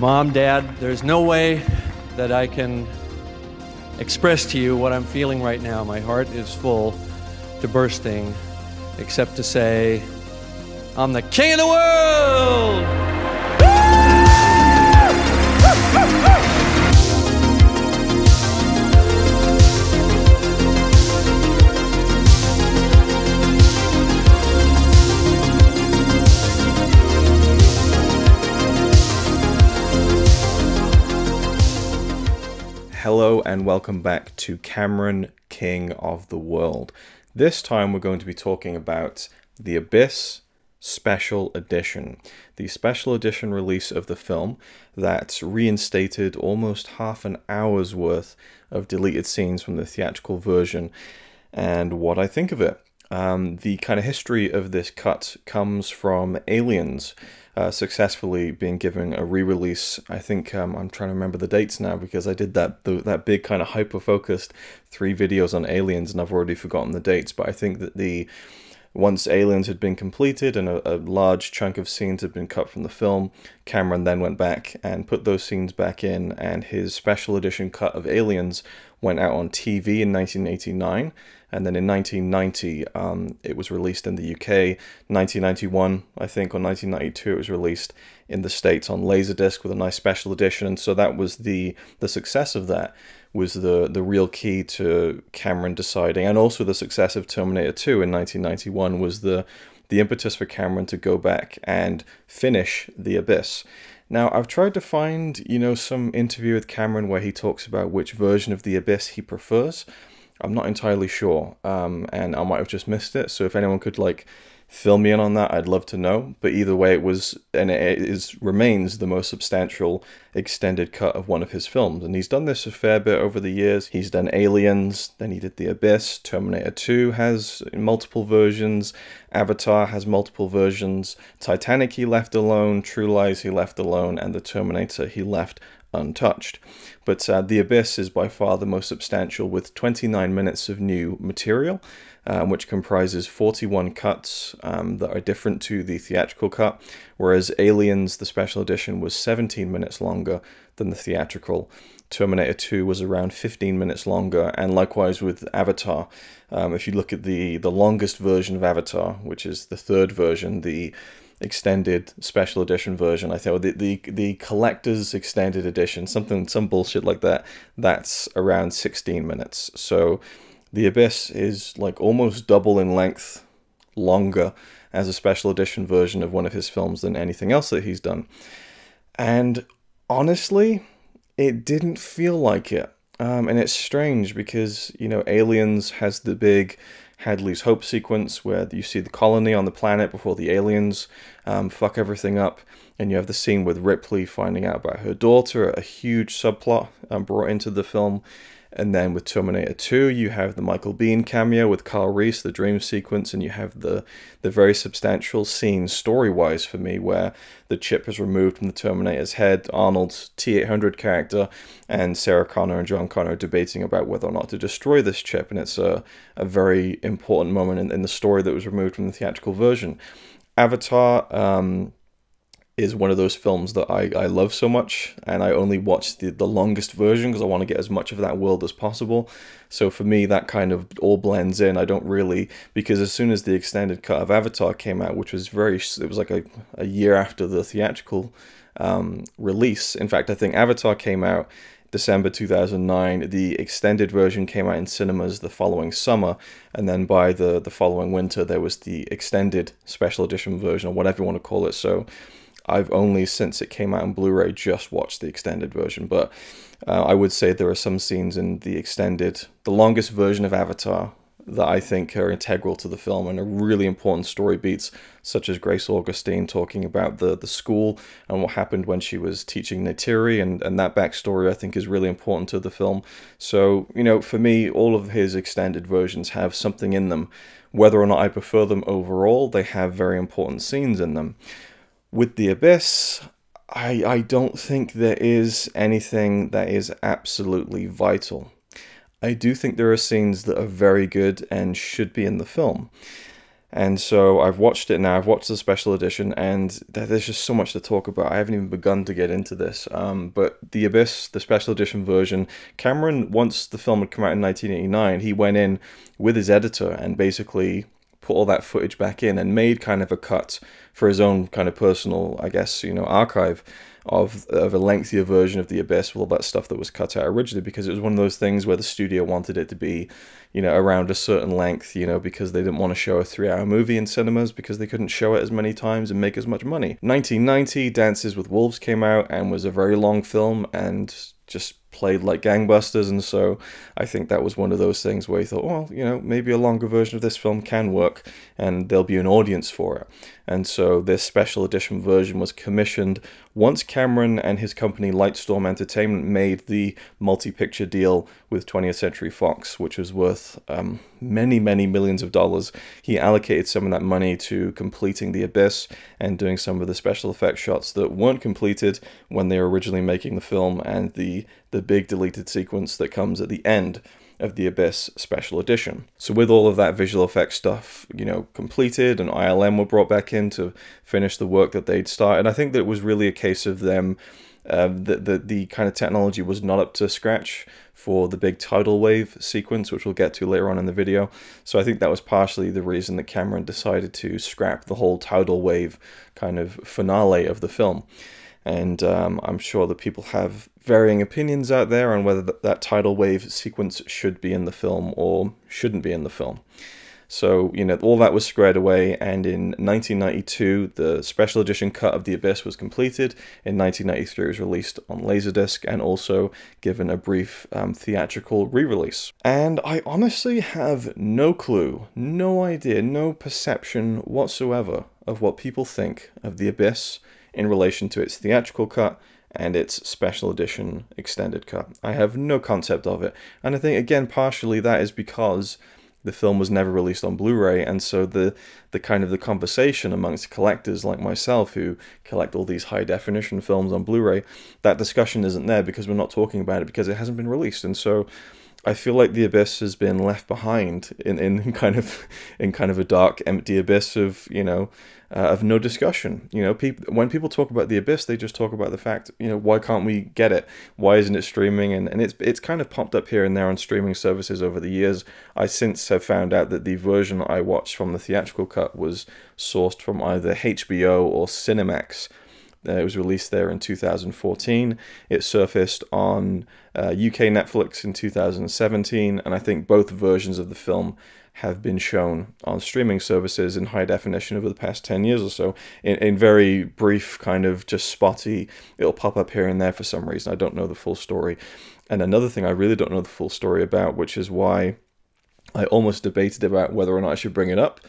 Mom, Dad, there's no way that I can express to you what I'm feeling right now. My heart is full to bursting, except to say, I'm the king of the world! Hello and welcome back to Cameron King of the World. This time we're going to be talking about The Abyss Special Edition, the special edition release of the film that reinstated almost half an hour's worth of deleted scenes from the theatrical version and what I think of it. Um, the kind of history of this cut comes from Aliens, uh, successfully being given a re-release. I think um, I'm trying to remember the dates now because I did that the, that big kind of hyper-focused three videos on Aliens and I've already forgotten the dates. But I think that the once Aliens had been completed and a, a, large chunk of scenes had been cut from the film, Cameron then went back and put those scenes back in, and his special edition cut of Aliens went out on TV in 1989. And then in 1990, um, it was released in the UK. 1991, I think, or 1992, it was released in the States on Laserdisc with a nice special edition. And so that was the the success of that was the the real key to Cameron deciding, and also the success of Terminator 2 in 1991 was the the impetus for Cameron to go back and finish The Abyss. Now, I've tried to find, you know, some interview with Cameron where he talks about which version of The Abyss he prefers. I'm not entirely sure, um, and I might have just missed it. So if anyone could like fill me in on that, I'd love to know. But either way, it was and it is remains the most substantial extended cut of one of his films, and he's done this a fair bit over the years. He's done Aliens, then he did The Abyss. Terminator 2 has multiple versions. Avatar has multiple versions. Titanic he left alone. True Lies he left alone, and The Terminator he left untouched. But uh, The Abyss is by far the most substantial, with 29 minutes of new material, um, which comprises 41 cuts um, that are different to the theatrical cut, whereas Aliens, the special edition, was 17 minutes longer than the theatrical. Terminator 2 was around 15 minutes longer, and likewise with Avatar. Um, if you look at the, the longest version of Avatar, which is the third version, the extended special edition version. I think the, the the collector's extended edition, something some bullshit like that. That's around 16 minutes. So the Abyss is like almost double in length longer as a special edition version of one of his films than anything else that he's done. And honestly, it didn't feel like it. Um, and it's strange because, you know, Aliens has the big Hadley's Hope sequence where you see the colony on the planet before the aliens um, fuck everything up. And you have the scene with Ripley finding out about her daughter, a huge subplot um, brought into the film. And then with Terminator 2, you have the Michael Biehn cameo with Kyle Reese, the dream sequence, and you have the, the very substantial scene story wise for me where the chip is removed from the Terminator's head, Arnold's T 800 character, and Sarah Connor and John Connor debating about whether or not to destroy this chip. And it's a, a very important moment in, in the story that was removed from the theatrical version. Avatar, um, is one of those films that I, I love so much and I only watch the, the longest version because I want to get as much of that world as possible. So for me that kind of all blends in. I don't really because as soon as the extended cut of Avatar came out, which was very it was like a, a year after the theatrical um, release. In fact I think Avatar came out December 2009. The extended version came out in cinemas the following summer, and then by the, the following winter, there was the extended special edition version, or whatever you want to call it. So I've only since it came out on Blu-ray just watched the extended version, but uh, I would say there are some scenes in the extended, the longest version of Avatar that I think are integral to the film and are really important story beats, such as Grace Augustine talking about the, the school and what happened when she was teaching Neytiri, and, and that backstory I think is really important to the film. So, you know, for me, all of his extended versions have something in them. Whether or not I prefer them overall, they have very important scenes in them. With The Abyss, I, I don't think there is anything that is absolutely vital. I do think there are scenes that are very good and should be in the film. And so I've watched it now. I've watched the special edition, and there's just so much to talk about. I haven't even begun to get into this. Um, but The Abyss, the special edition version, Cameron, once the film had come out in 1989, he went in with his editor and basically put all that footage back in and made kind of a cut for his own kind of personal, I guess, you know, archive of of a lengthier version of the abyss with all that stuff that was cut out originally because it was one of those things where the studio wanted it to be you know around a certain length you know because they didn't want to show a three hour movie in cinemas because they couldn't show it as many times and make as much money. 1990 dances with wolves came out and was a very long film and just played like gangbusters and so i think that was one of those things where he thought well you know maybe a longer version of this film can work and there'll be an audience for it. And so this special edition version was commissioned once cameron and his company lightstorm entertainment made the multi-picture deal with 20th century fox which was worth um, many many millions of dollars. He allocated some of that money to completing the abyss and doing some of the special effects shots that weren't completed when they were originally making the film and the the big deleted sequence that comes at the end of the Abyss Special Edition. So with all of that visual effects stuff, you know, completed and ILM were brought back in to finish the work that they'd started, and I think that it was really a case of them, uh, the, the, the kind of technology was not up to scratch for the big tidal wave sequence, which we'll get to later on in the video. So I think that was partially the reason that Cameron decided to scrap the whole tidal wave kind of finale of the film and um, I'm sure that people have varying opinions out there on whether that, that tidal wave sequence should be in the film or shouldn't be in the film. So, you know, all that was squared away, and in 1992, the special edition cut of The Abyss was completed. In 1993, it was released on Laserdisc and also given a brief um, theatrical re release. And I honestly have no clue, no idea, no perception whatsoever of what people think of The Abyss in relation to its theatrical cut and its special edition extended cut. I have no concept of it, and I think again partially that is because the film was never released on Blu-ray, and so the the kind of the conversation amongst collectors like myself who collect all these high definition films on Blu-ray, that discussion isn't there because we're not talking about it because it hasn't been released, and so I feel like the abyss has been left behind in, in kind of in kind of a dark, empty abyss of you know uh, of no discussion. You know, people when people talk about the abyss, they just talk about the fact you know why can't we get it? Why isn't it streaming? And and it's it's kind of popped up here and there on streaming services over the years. I since have found out that the version I watched from the theatrical cut was sourced from either HBO or Cinemax. Uh, it was released there in 2014. It surfaced on uh, UK Netflix in 2017, and I think both versions of the film have been shown on streaming services in high definition over the past 10 years or so. In, in very brief kind of just spotty it'll pop up here and there for some reason. I don't know the full story. And another thing i really don't know the full story about which is why i almost debated about whether or not i should bring it up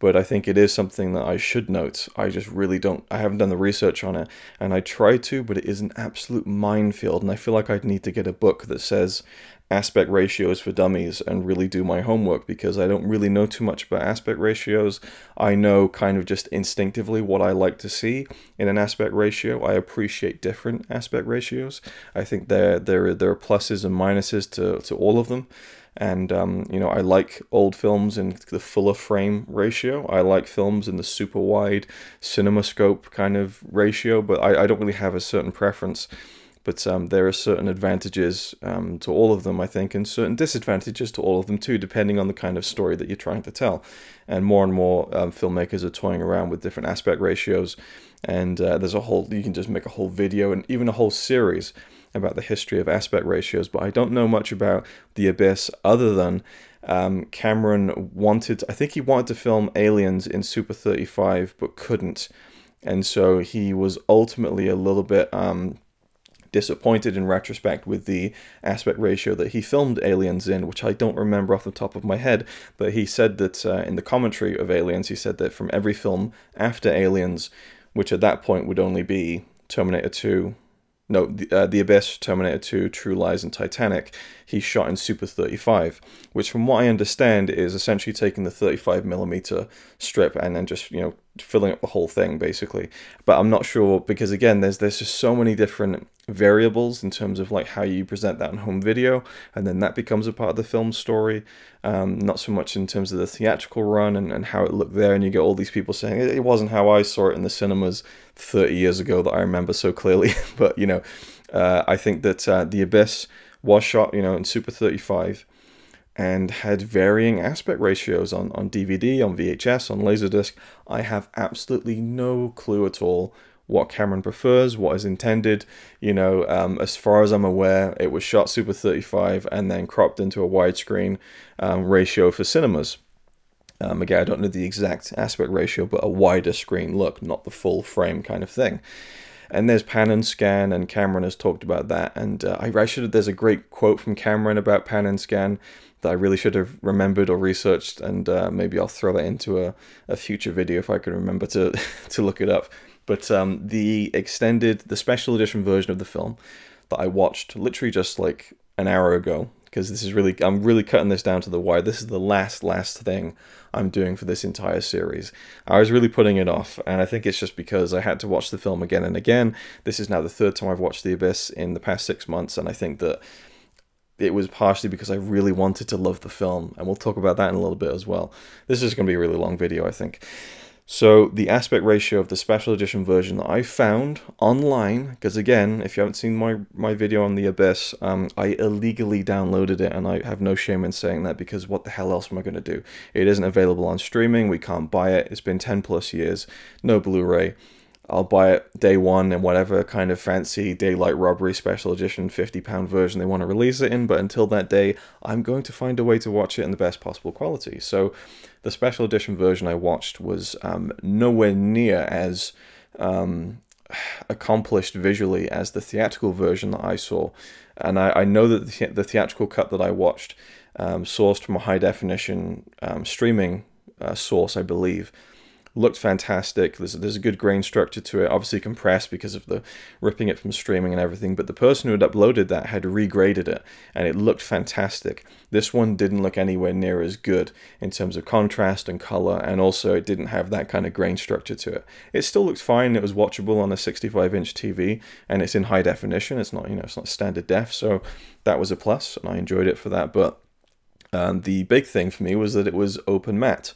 but I think it is something that I should note. I just really don't, I haven't done the research on it, and I try to, but it is an absolute minefield, and I feel like I'd need to get a book that says aspect ratios for dummies and really do my homework because I don't really know too much about aspect ratios. I know kind of just instinctively what I like to see in an aspect ratio. I appreciate different aspect ratios. I think there there there are pluses and minuses to, to all of them. And um, you know, I like old films in the fuller frame ratio. I like films in the super wide cinemascope kind of ratio, but I, I don't really have a certain preference but um, there are certain advantages um, to all of them, I think, and certain disadvantages to all of them too, depending on the kind of story that you're trying to tell. And more and more um, filmmakers are toying around with different aspect ratios, and uh, there's a whole you can just make a whole video and even a whole series about the history of aspect ratios. But I don't know much about the Abyss other than um, Cameron wanted, I think he wanted to film Aliens in Super 35, but couldn't, and so he was ultimately a little bit um, disappointed in retrospect with the aspect ratio that he filmed Aliens in, which I don't remember off the top of my head, but he said that uh, in the commentary of Aliens, he said that from every film after Aliens, which at that point would only be Terminator 2, no, the, uh, the Abyss, Terminator 2, True Lies, and Titanic, he shot in Super 35, which from what I understand is essentially taking the 35 millimeter strip and then just, you know, filling up the whole thing basically. But i'm not sure because again there's there's just so many different variables in terms of like how you present that on home video and then that becomes a part of the film story um, not so much in terms of the theatrical run and, and how it looked there and you get all these people saying it wasn't how i saw it in the cinemas 30 years ago that i remember so clearly but you know uh, i think that uh, the abyss was shot you know in super 35 and had varying aspect ratios on, on DVD, on VHS, on Laserdisc. I have absolutely no clue at all what Cameron prefers, what is intended. You know, um, as far as I'm aware, it was shot Super 35 and then cropped into a widescreen um, ratio for cinemas. Um, again, I don't know the exact aspect ratio, but a wider screen look, not the full frame kind of thing. And there's pan and scan, and Cameron has talked about that. And uh, I, I should. There's a great quote from Cameron about pan and scan that I really should have remembered or researched, and uh, maybe I'll throw that into a, a future video if I can remember to to look it up. But um, the extended, the special edition version of the film that I watched literally just like an hour ago, because this is really, I'm really cutting this down to the wire. This is the last, last thing I'm doing for this entire series. I was really putting it off, and I think it's just because I had to watch the film again and again. This is now the third time I've watched The Abyss in the past six months, and I think that it was partially because I really wanted to love the film, and we'll talk about that in a little bit as well. This is going to be a really long video, I think. So the aspect ratio of the special edition version that I found online, because again, if you haven't seen my, my video on The Abyss, um, I illegally downloaded it, and I have no shame in saying that, because what the hell else am I going to do? It isn't available on streaming, we can't buy it, it's been 10 plus years, no Blu-ray. I'll buy it day one in whatever kind of fancy Daylight Robbery Special Edition 50 pound version they want to release it in, but until that day, I'm going to find a way to watch it in the best possible quality. So the special edition version I watched was um, nowhere near as um, accomplished visually as the theatrical version that I saw. And I, I know that the, the, theatrical cut that I watched, um, sourced from a high definition um, streaming uh, source, I believe, looked fantastic. There's, there's a good grain structure to it, obviously compressed because of the ripping it from streaming and everything. But the person who had uploaded that had regraded it and it looked fantastic. This one didn't look anywhere near as good in terms of contrast and color, and also it didn't have that kind of grain structure to it. It still looked fine. It was watchable on a 65 inch TV and it's in high definition. It's not, you know, it's not standard def. So that was a plus and I enjoyed it for that. But um, the big thing for me was that it was open matte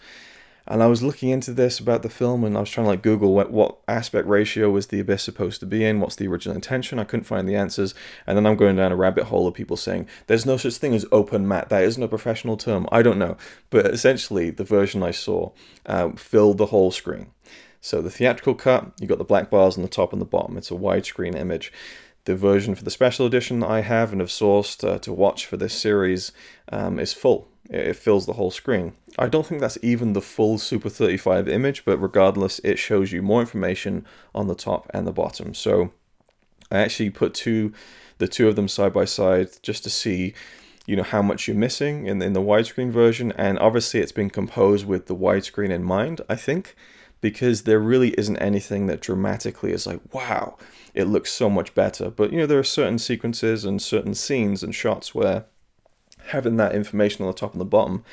and I was looking into this about the film and I was trying to like Google what, what aspect ratio was the Abyss supposed to be in, what's the original intention. I couldn't find the answers. And then I'm going down a rabbit hole of people saying there's no such thing as open matte. That isn't a professional term. I don't know. But essentially, the version I saw um, filled the whole screen. So the theatrical cut, you got the black bars on the top and the bottom. It's a widescreen image. The version for the special edition that I have and have sourced uh, to watch for this series um, is full it fills the whole screen. I don't think that's even the full Super 35 image, but regardless, it shows you more information on the top and the bottom. So I actually put two, the two of them side by side just to see, you know, how much you're missing in, in the widescreen version. And obviously it's been composed with the widescreen in mind, I think, because there really isn't anything that dramatically is like, wow, it looks so much better. But, you know, there are certain sequences and certain scenes and shots where having that information on the top and the bottom,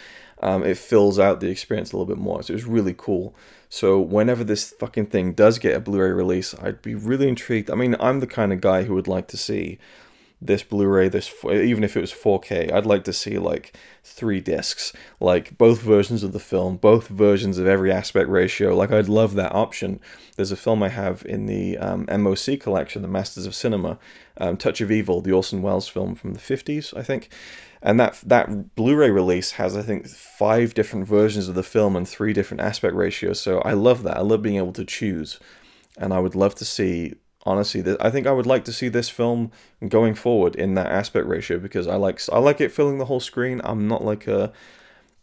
um, it fills out the experience a little bit more. So it was really cool. So whenever this fucking thing does get a Blu-ray release, I'd be really intrigued. I mean, I'm the kind of guy who would like to see this Blu-ray, this even if it was 4K, I'd like to see like three discs, like both versions of the film, both versions of every aspect ratio. Like I'd love that option. There's a film I have in the um, MOC collection, the Masters of Cinema, um, Touch of Evil, the Orson Welles film from the 50s, I think. And that that Blu-ray release has, I think, five different versions of the film and three different aspect ratios. So I love that. I love being able to choose, and I would love to see. Honestly, I think I would like to see this film going forward in that aspect ratio because I like I like it filling the whole screen. I'm not like a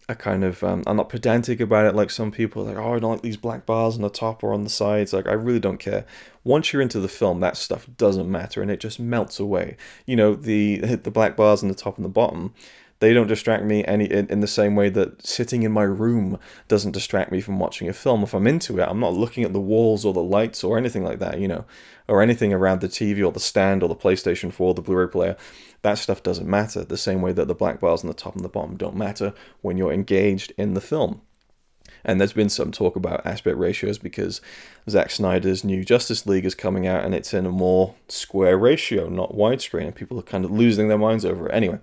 a kind of um, I'm not pedantic about it like some people like oh I don't like these black bars on the top or on the sides like I really don't care. Once you're into the film that stuff doesn't matter and it just melts away. You know the the black bars on the top and the bottom they don't distract me any in, in, the same way that sitting in my room doesn't distract me from watching a film. If I'm into it, I'm not looking at the walls or the lights or anything like that, you know, or anything around the TV or the stand or the PlayStation 4, the Blu-ray player. That stuff doesn't matter. The same way that the black bars on the top and the bottom don't matter when you're engaged in the film. And there's been some talk about aspect ratios because Zack Snyder's new Justice League is coming out and it's in a more square ratio, not widescreen, and people are kind of losing their minds over it. Anyway,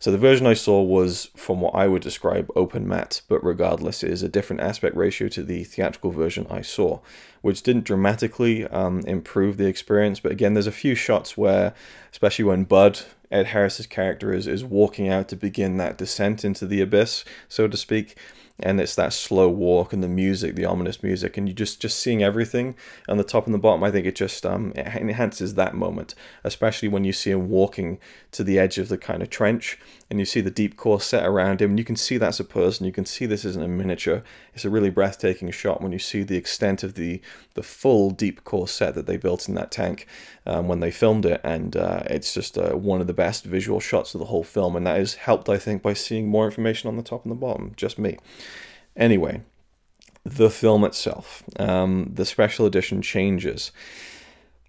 so the version I saw was from what I would describe open matte, but regardless, it is a different aspect ratio to the theatrical version I saw, which didn't dramatically um, improve the experience. But again, there's a few shots where, especially when Bud, Ed Harris's character, is, is walking out to begin that descent into the abyss, so to speak, and it's that slow walk and the music, the ominous music, and you just just seeing everything on the top and the bottom. I think it just um, it enhances that moment, especially when you see him walking to the edge of the kind of trench, and you see the deep core set around him, and you can see that's a person. You can see this isn't a miniature. It's a really breathtaking shot when you see the extent of the the full deep core set that they built in that tank um, when they filmed it, and uh, it's just uh, one of the best visual shots of the whole film, and that is helped, I think, by seeing more information on the top and the bottom. Just me. Anyway, the film itself, um, the special edition changes.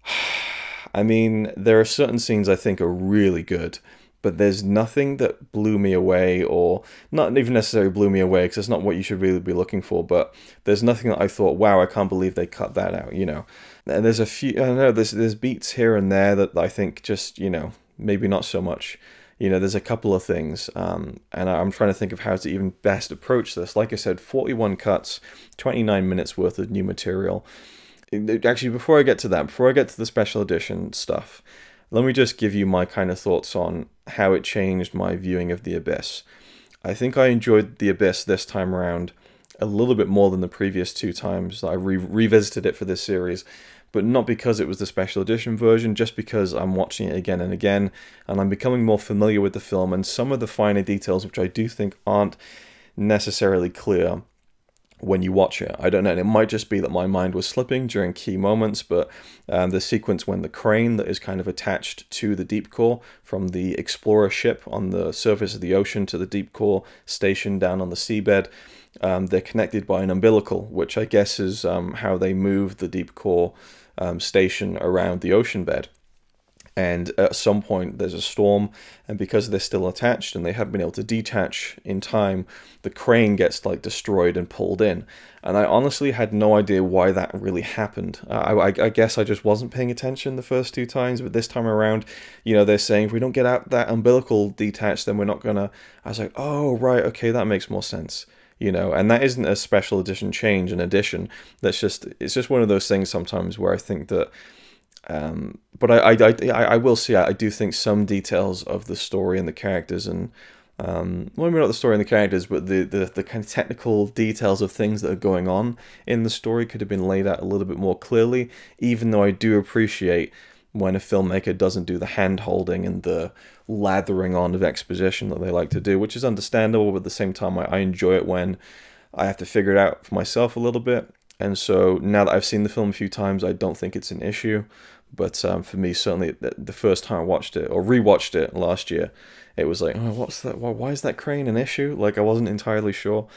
I mean, there are certain scenes I think are really good, but there's nothing that blew me away, or not even necessarily blew me away, because it's not what you should really be looking for. But there's nothing that I thought, wow, I can't believe they cut that out. You know, and there's a few, I don't know, there's there's beats here and there that I think just, you know, maybe not so much you know, there's a couple of things, um, and I'm trying to think of how to even best approach this. Like I said, 41 cuts, 29 minutes worth of new material. Actually, before I get to that, before I get to the special edition stuff, let me just give you my kind of thoughts on how it changed my viewing of The Abyss. I think I enjoyed The Abyss this time around a little bit more than the previous two times I re- revisited it for this series but not because it was the special edition version, just because I'm watching it again and again, and I'm becoming more familiar with the film and some of the finer details, which I do think aren't necessarily clear when you watch it. I don't know, And it might just be that my mind was slipping during key moments, but um, the sequence when the crane that is kind of attached to the deep core from the Explorer ship on the surface of the ocean to the deep core station down on the seabed, um, they're connected by an umbilical, which I guess is um, how they move the deep core um, station around the ocean bed. And at some point, there's a storm, and because they're still attached and they haven't been able to detach in time, the crane gets like destroyed and pulled in. And I honestly had no idea why that really happened. I, I, guess I just wasn't paying attention the first two times, but this time around, you know, they're saying if we don't get out that umbilical detached, then we're not gonna. I was like, oh right, okay, that makes more sense you know and that isn't a special edition change an addition that's just it's just one of those things sometimes where i think that um, but I, I, I, I will say I do think some details of the story and the characters and um, well, maybe not the story and the characters, but the, the, the kind of technical details of things that are going on in the story could have been laid out a little bit more clearly, even though I do appreciate when a filmmaker doesn't do the hand holding and the lathering on of exposition that they like to do, which is understandable, but at the same time, I, I enjoy it when I have to figure it out for myself a little bit. And so now that I've seen the film a few times, I don't think it's an issue. But um, for me, certainly the, first time I watched it or rewatched it last year, it was like, oh, what's that? Why, why is that crane an issue? Like I wasn't entirely sure.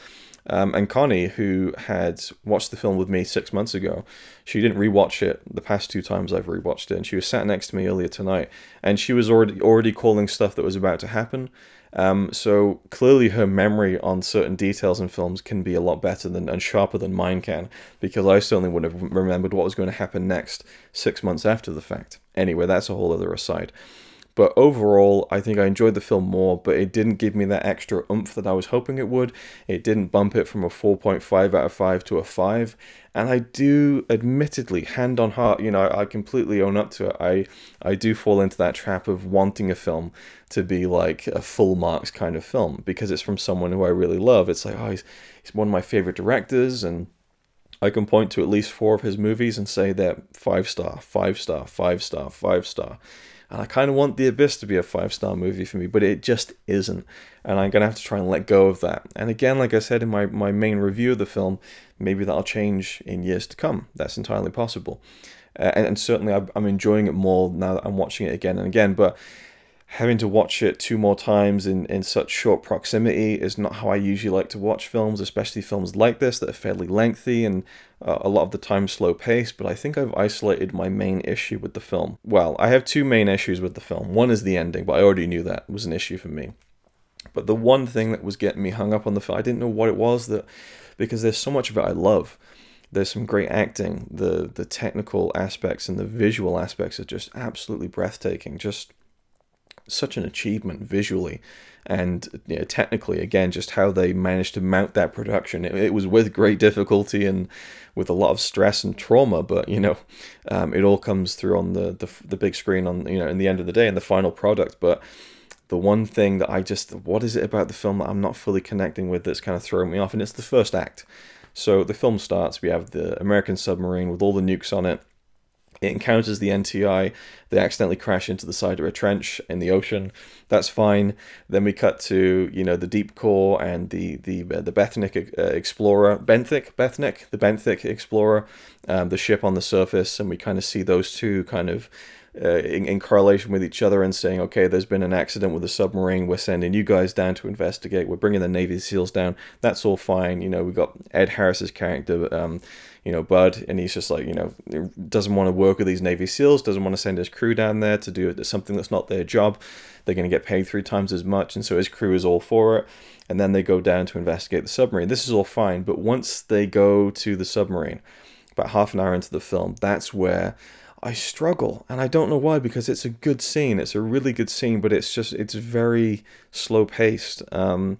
Um, and Connie, who had watched the film with me six months ago, she didn't rewatch it the past two times I've rewatched it, and she was sat next to me earlier tonight, and she was already already calling stuff that was about to happen. Um, so clearly, her memory on certain details in films can be a lot better than and sharper than mine can, because I certainly wouldn't have remembered what was going to happen next six months after the fact. Anyway, that's a whole other aside. But overall, I think I enjoyed the film more, but it didn't give me that extra oomph that I was hoping it would. It didn't bump it from a 4.5 out of 5 to a 5. And I do, admittedly, hand on heart, you know, I completely own up to it. I, I do fall into that trap of wanting a film to be like a full marks kind of film because it's from someone who I really love. It's like, oh, he's, he's one of my favorite directors and I can point to at least four of his movies and say that five star, five star, five star, five star. And I kind of want The Abyss to be a five star movie for me, but it just isn't. And I'm going to have to try and let go of that. And again, like I said in my, my main review of the film, maybe that'll change in years to come. That's entirely possible. Uh, and, and, certainly I'm enjoying it more now that I'm watching it again and again. But having to watch it two more times in, in such short proximity is not how I usually like to watch films, especially films like this that are fairly lengthy and uh, a lot of the time slow paced. But I think I've isolated my main issue with the film. Well, I have two main issues with the film. One is the ending, but I already knew that was an issue for me. But the one thing that was getting me hung up on the film, I didn't know what it was that because there's so much of it I love. There's some great acting. The the technical aspects and the visual aspects are just absolutely breathtaking. Just such an achievement visually and you know, technically again just how they managed to mount that production. It, it, was with great difficulty and with a lot of stress and trauma but you know um, it all comes through on the, the the big screen on you know in the end of the day and the final product. But the one thing that I just what is it about the film that I'm not fully connecting with that's kind of throwing me off? And it's the first act. So the film starts we have the American submarine with all the nukes on it it encounters the NTI. They accidentally crash into the side of a trench in the ocean. That's fine. Then we cut to you know the deep core and the the uh, the Benthic uh, explorer, Benthic, Benthic, the Benthic explorer, um, the ship on the surface, and we kind of see those two kind of uh, in, in, correlation with each other and saying, okay, there's been an accident with the submarine. We're sending you guys down to investigate. We're bringing the Navy SEALs down. That's all fine. You know, we've got Ed Harris's character, um, you know, Bud, and he's just like, you know, doesn't want to work with these Navy SEALs, doesn't want to send his crew down there to do something that's not their job. They're going to get paid three times as much, and so his crew is all for it. And then they go down to investigate the submarine. This is all fine, but once they go to the submarine, about half an hour into the film, that's where I struggle, and I don't know why because it's a good scene. It's a really good scene, but it's just it's very slow paced. Um,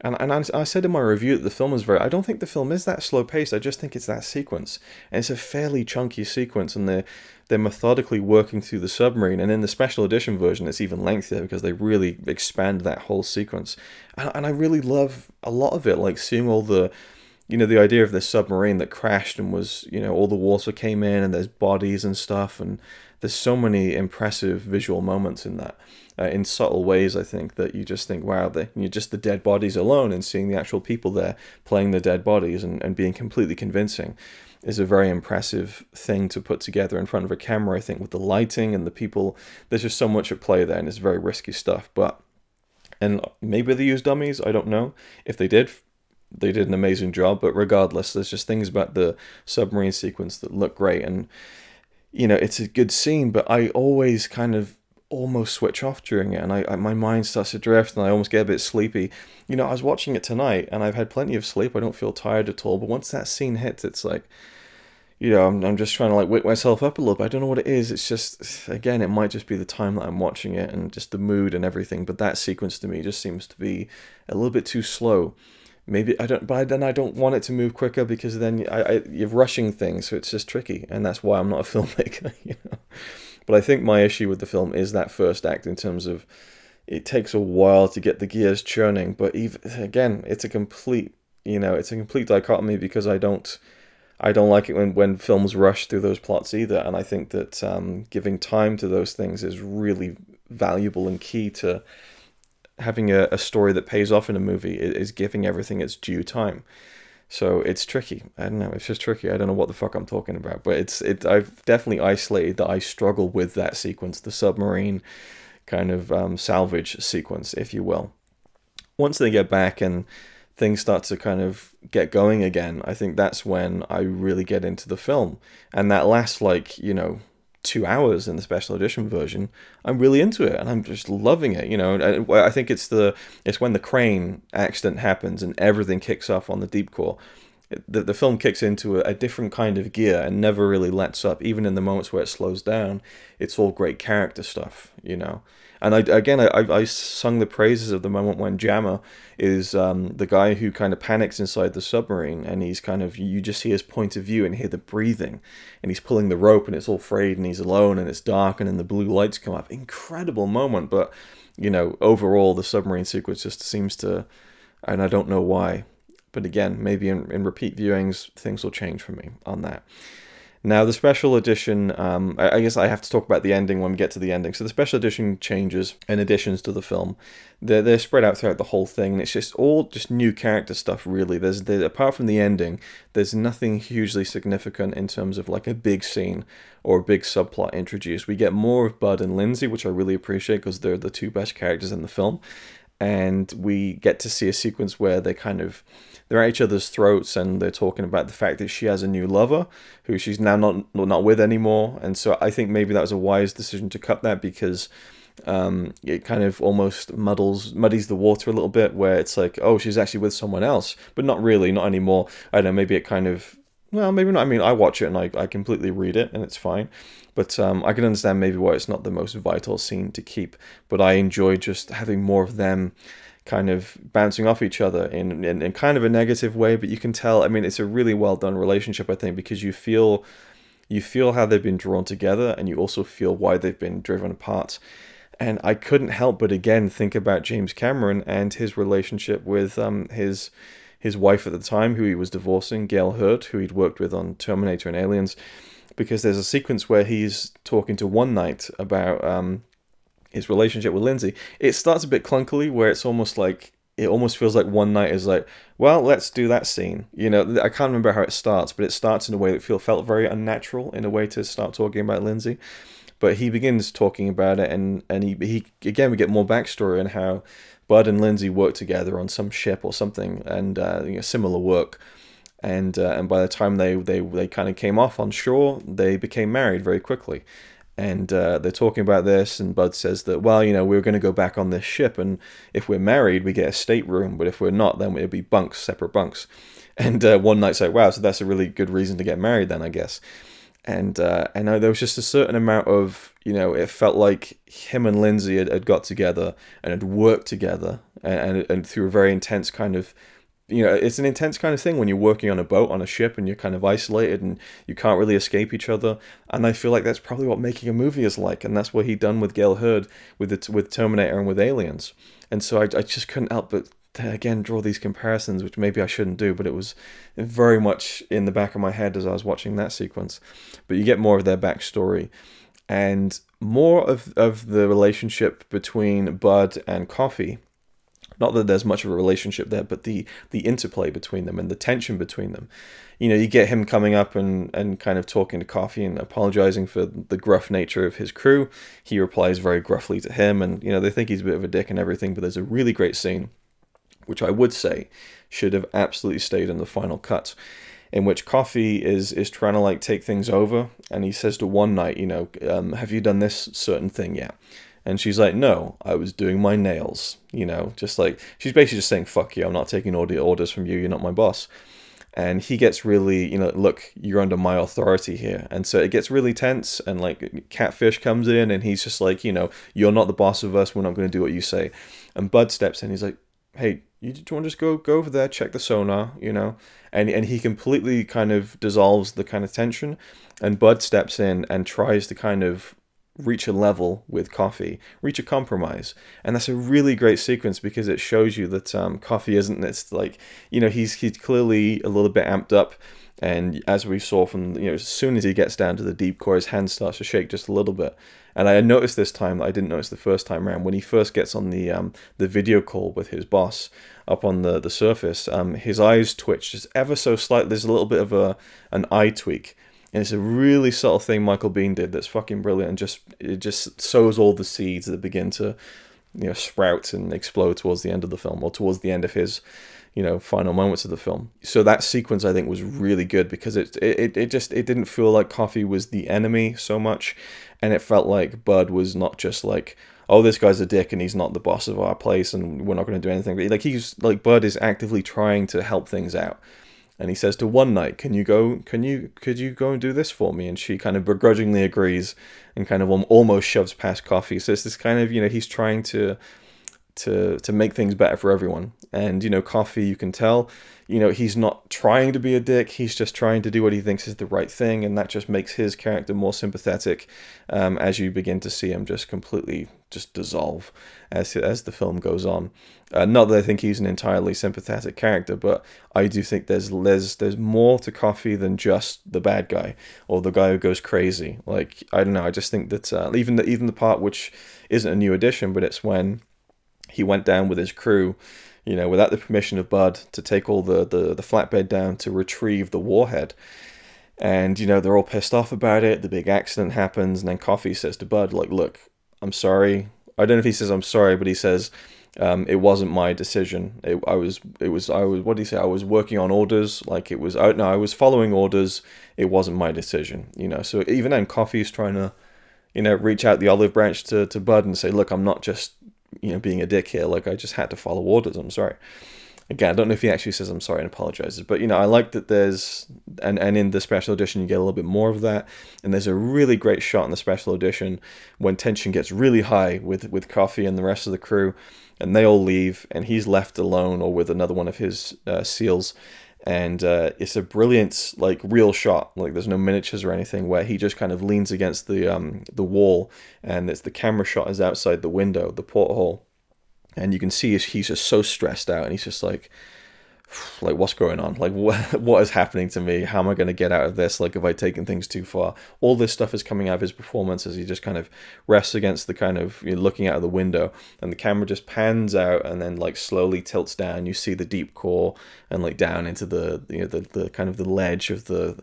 and and I, I, said in my review that the film is very. I don't think the film is that slow paced. I just think it's that sequence, and it's a fairly chunky sequence, and they're they're methodically working through the submarine. And in the special edition version, it's even lengthier because they really expand that whole sequence. And, and I really love a lot of it, like seeing all the you know the idea of this submarine that crashed and was you know all the water came in and there's bodies and stuff and there's so many impressive visual moments in that uh, in subtle ways i think that you just think wow they, you're just the dead bodies alone and seeing the actual people there playing the dead bodies and, and being completely convincing is a very impressive thing to put together in front of a camera i think with the lighting and the people there's just so much at play there and it's very risky stuff but and maybe they use dummies i don't know if they did they did an amazing job. But regardless, there's just things about the submarine sequence that look great, and you know it's a good scene. But I always kind of almost switch off during it, and I, I my mind starts to drift, and I almost get a bit sleepy. You know, I was watching it tonight, and I've had plenty of sleep. I don't feel tired at all. But once that scene hits, it's like you know, I'm, I'm just trying to like wake myself up a little bit. I don't know what it is. It's just, again, it might just be the time that I'm watching it and just the mood and everything. But that sequence to me just seems to be a little bit too slow maybe I don't, but then I don't want it to move quicker because then I, I, you're rushing things, so it's just tricky, and that's why I'm not a filmmaker. You know, but I think my issue with the film is that first act in terms of it takes a while to get the gears churning, but even again, it's a complete, you know, it's a complete dichotomy because I don't. I don't like it when, when films rush through those plots either, and I think that um, giving time to those things is really valuable and key to having a, a story that pays off in a movie is giving everything its due time. So it's tricky. I don't know. It's just tricky. I don't know what the fuck I'm talking about, but it's it. I've definitely isolated that I struggle with that sequence, the submarine kind of um, salvage sequence, if you will. Once they get back and things start to kind of get going again, I think that's when I really get into the film, and that lasts like you know two hours in the special edition version, I'm really into it and I'm just loving it. You know, I think it's the it's when the crane accident happens and everything kicks off on the deep core. The, the film kicks into a, a different kind of gear and never really lets up. Even in the moments where it slows down, it's all great character stuff. You know, and I again I, I sung the praises of the moment when Jammer is um, the guy who kind of panics inside the submarine and he's kind of you just see his point of view and hear the breathing and he's pulling the rope and it's all frayed and he's alone and it's dark and then the blue lights come up. Incredible moment, but you know overall the submarine sequence just seems to, and I don't know why, but again maybe in, in repeat viewings things will change for me on that. Now, the special edition, um, I, guess I have to talk about the ending when we get to the ending. So, the special edition changes and additions to the film. They're, they're spread out throughout the whole thing, and it's just all just new character stuff, really. There's, there, apart from the ending, there's nothing hugely significant in terms of like a big scene or a big subplot introduced. We get more of Bud and Lindsay, which I really appreciate because they're the two best characters in the film. And we get to see a sequence where they kind of they're at each other's throats and they're talking about the fact that she has a new lover who she's now not not with anymore. And so I think maybe that was a wise decision to cut that because Um, it kind of almost muddles muddies the water a little bit, where it's like, oh, she's actually with someone else, but not really, not anymore. I don't know. Maybe it kind of well, maybe not. I mean, I watch it and I, I completely read it and it's fine. But um, I can understand maybe why it's not the most vital scene to keep. But I enjoy just having more of them kind of bouncing off each other in, in, in kind of a negative way. But you can tell, I mean, it's a really well done relationship, I think, because you feel you feel how they've been drawn together and you also feel why they've been driven apart. And I couldn't help but again think about James Cameron and his relationship with um, his his wife at the time, who he was divorcing, Gale Hurd, who he'd worked with on Terminator and Aliens, because there's a sequence where he's talking to One Night about um, his relationship with Lindsay. It starts a bit clunkily, where it's almost like it almost feels like One Night is like, well, let's do that scene. You know, I can't remember how it starts, but it starts in a way that feel felt very unnatural in a way to start talking about Lindsay. But he begins talking about it, and and he he again we get more backstory on how Bud and Lindsay worked together on some ship or something, and uh, you know, similar work. And uh, and by the time they they they kind of came off on shore, they became married very quickly. And uh, they're talking about this, and Bud says that well, you know, we're going to go back on this ship, and if we're married, we get a stateroom, but if we're not, then it'll be bunks, separate bunks. And uh, one night's like, wow, so that's a really good reason to get married, then I guess and uh, and there was just a certain amount of you know it felt like him and Lindsay had, had got together and had worked together and, and, and through a very intense kind of you know it's an intense kind of thing when you're working on a boat on a ship and you're kind of isolated and you can't really escape each other and I feel like that's probably what making a movie is like and that's what he done with Gale Hurd with it with Terminator and with Aliens and so I, I just couldn't help but uh, again draw these comparisons, which maybe I shouldn't do, but it was very much in the back of my head as I was watching that sequence. But you get more of their backstory and more of, of the relationship between Bud and Coffey. Not that there's much of a relationship there, but the the interplay between them and the tension between them. You know, you get him coming up and, and kind of talking to Coffey and apologizing for the gruff nature of his crew. He replies very gruffly to him, and you know they think he's a bit of a dick and everything. But there's a really great scene which I would say should have absolutely stayed in the final cut, in which Coffey is is trying to like take things over, and he says to One Night, you know, um, have you done this certain thing yet? And she's like, no, I was doing my nails, you know, just like she's basically just saying, fuck you, I'm not taking orders from you, you're not my boss. And he gets really, you know, look, you're under my authority here. And so it gets really tense, and like Catfish comes in, and he's just like, you know, you're not the boss of us, we're not going to do what you say. And Bud steps in, he's like, hey, you, do you want to just go go over there, check the sonar, you know? And and he completely kind of dissolves the kind of tension, and Bud steps in and tries to kind of reach a level with Coffey, reach a compromise, and that's a really great sequence because it shows you that um, Coffey isn't this like you know he's he's clearly a little bit amped up. And as we saw from, you know, as soon as he gets down to the deep core, his hand starts to shake just a little bit. And I noticed this time that I didn't notice the first time around when he first gets on the um, the video call with his boss up on the the surface. Um, his eyes twitch just ever so slightly. There's a little bit of a an eye tweak, and it's a really subtle thing Michael Biehn did that's fucking brilliant. And just it just sows all the seeds that begin to you know sprout and explode towards the end of the film or towards the end of his you know final moments of the film. So that sequence i think was really good because it it, it just it didn't feel like coffey was the enemy so much. And it felt like bud was not just like oh this guy's a dick and he's not the boss of our place and we're not going to do anything. But like he's like bud is actively trying to help things out and he says to one night can you go can you could you go and do this for me and she kind of begrudgingly agrees and kind of almost shoves past coffey so it's this kind of you know he's trying to to to make things better for everyone. And you know, Coffey, you can tell, you know, he's not trying to be a dick. He's just trying to do what he thinks is the right thing, and that just makes his character more sympathetic. Um, as you begin to see him just completely just dissolve as as the film goes on. Uh, not that I think he's an entirely sympathetic character, but I do think there's there's there's more to Coffey than just the bad guy or the guy who goes crazy. Like I don't know, I just think that uh, even the even the part which isn't a new addition, but it's when he went down with his crew, you know, without the permission of Bud, to take all the, the, the flatbed down to retrieve the warhead. And, you know, they're all pissed off about it. The big accident happens. And then Coffey says to Bud, like, look, I'm sorry. I don't know if he says I'm sorry, but he says, um, it wasn't my decision. It, I was, it was, I was, what do you say? I was working on orders. Like it was, I, no, I was following orders. It wasn't my decision, you know? So even then Coffey's trying to, you know, reach out the olive branch to, to Bud and say, look, I'm not just, you know, being a dick here. Like, I just had to follow orders. I'm sorry. Again, I don't know if he actually says I'm sorry and apologizes, but you know, I like that there's and and in the special edition you get a little bit more of that, and there's a really great shot in the special edition when tension gets really high with with Coffey and the rest of the crew, and they all leave, and he's left alone or with another one of his uh, seals, and uh, it's a brilliant like real shot like there's no miniatures or anything where he just kind of leans against the um the wall and it's the camera shot is outside the window the porthole and you can see he's just so stressed out and he's just like like what's going on? Like what what is happening to me? How am i going to get out of this? Like have i taken things too far? All this stuff is coming out of his performance as he just kind of rests against the kind of you know, looking out of the window and the camera just pans out and then like slowly tilts down. You see the deep core and like down into the you know the, the kind of the ledge of the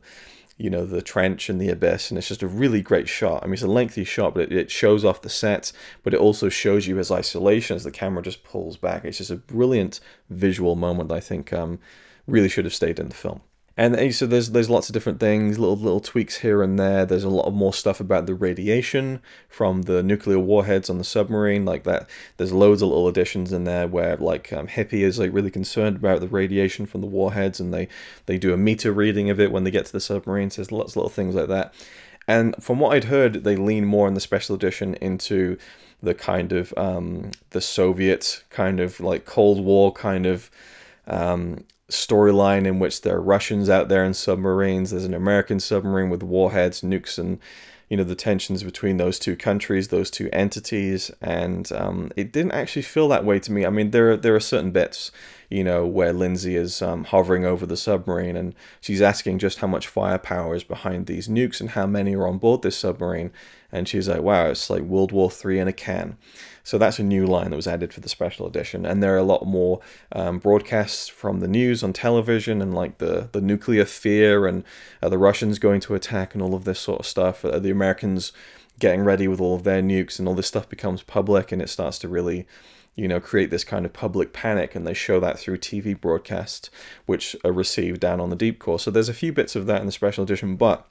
you know the trench and the abyss and it's just a really great shot. I mean it's a lengthy shot but it, it shows off the sets but it also shows you his isolation as the camera just pulls back. It's just a brilliant visual moment i think um, really should have stayed in the film and so there's there's lots of different things, little little tweaks here and there. There's a lot of more stuff about the radiation from the nuclear warheads on the submarine, like that. There's loads of little additions in there where like um, Hippy is like really concerned about the radiation from the warheads, and they they do a meter reading of it when they get to the submarine. So there's lots of little things like that. And from what I'd heard, they lean more in the special edition into the kind of um, the Soviet kind of like Cold War kind of um, storyline in which there are Russians out there in submarines. There's an American submarine with warheads, nukes, and you know the tensions between those two countries, those two entities, and um, it didn't actually feel that way to me. I mean, there are, there are certain bits, you know, where Lindsay is um, hovering over the submarine and she's asking just how much firepower is behind these nukes and how many are on board this submarine, and she's like, "Wow, it's like World War Three in a can." So that's a new line that was added for the special edition, and there are a lot more um, broadcasts from the news on television and like the the nuclear fear and uh, the Russians going to attack and all of this sort of stuff. Uh, the Americans getting ready with all of their nukes and all this stuff becomes public and it starts to really you know, create this kind of public panic, and they show that through TV broadcasts, which are received down on the deep core. So there's a few bits of that in the special edition, but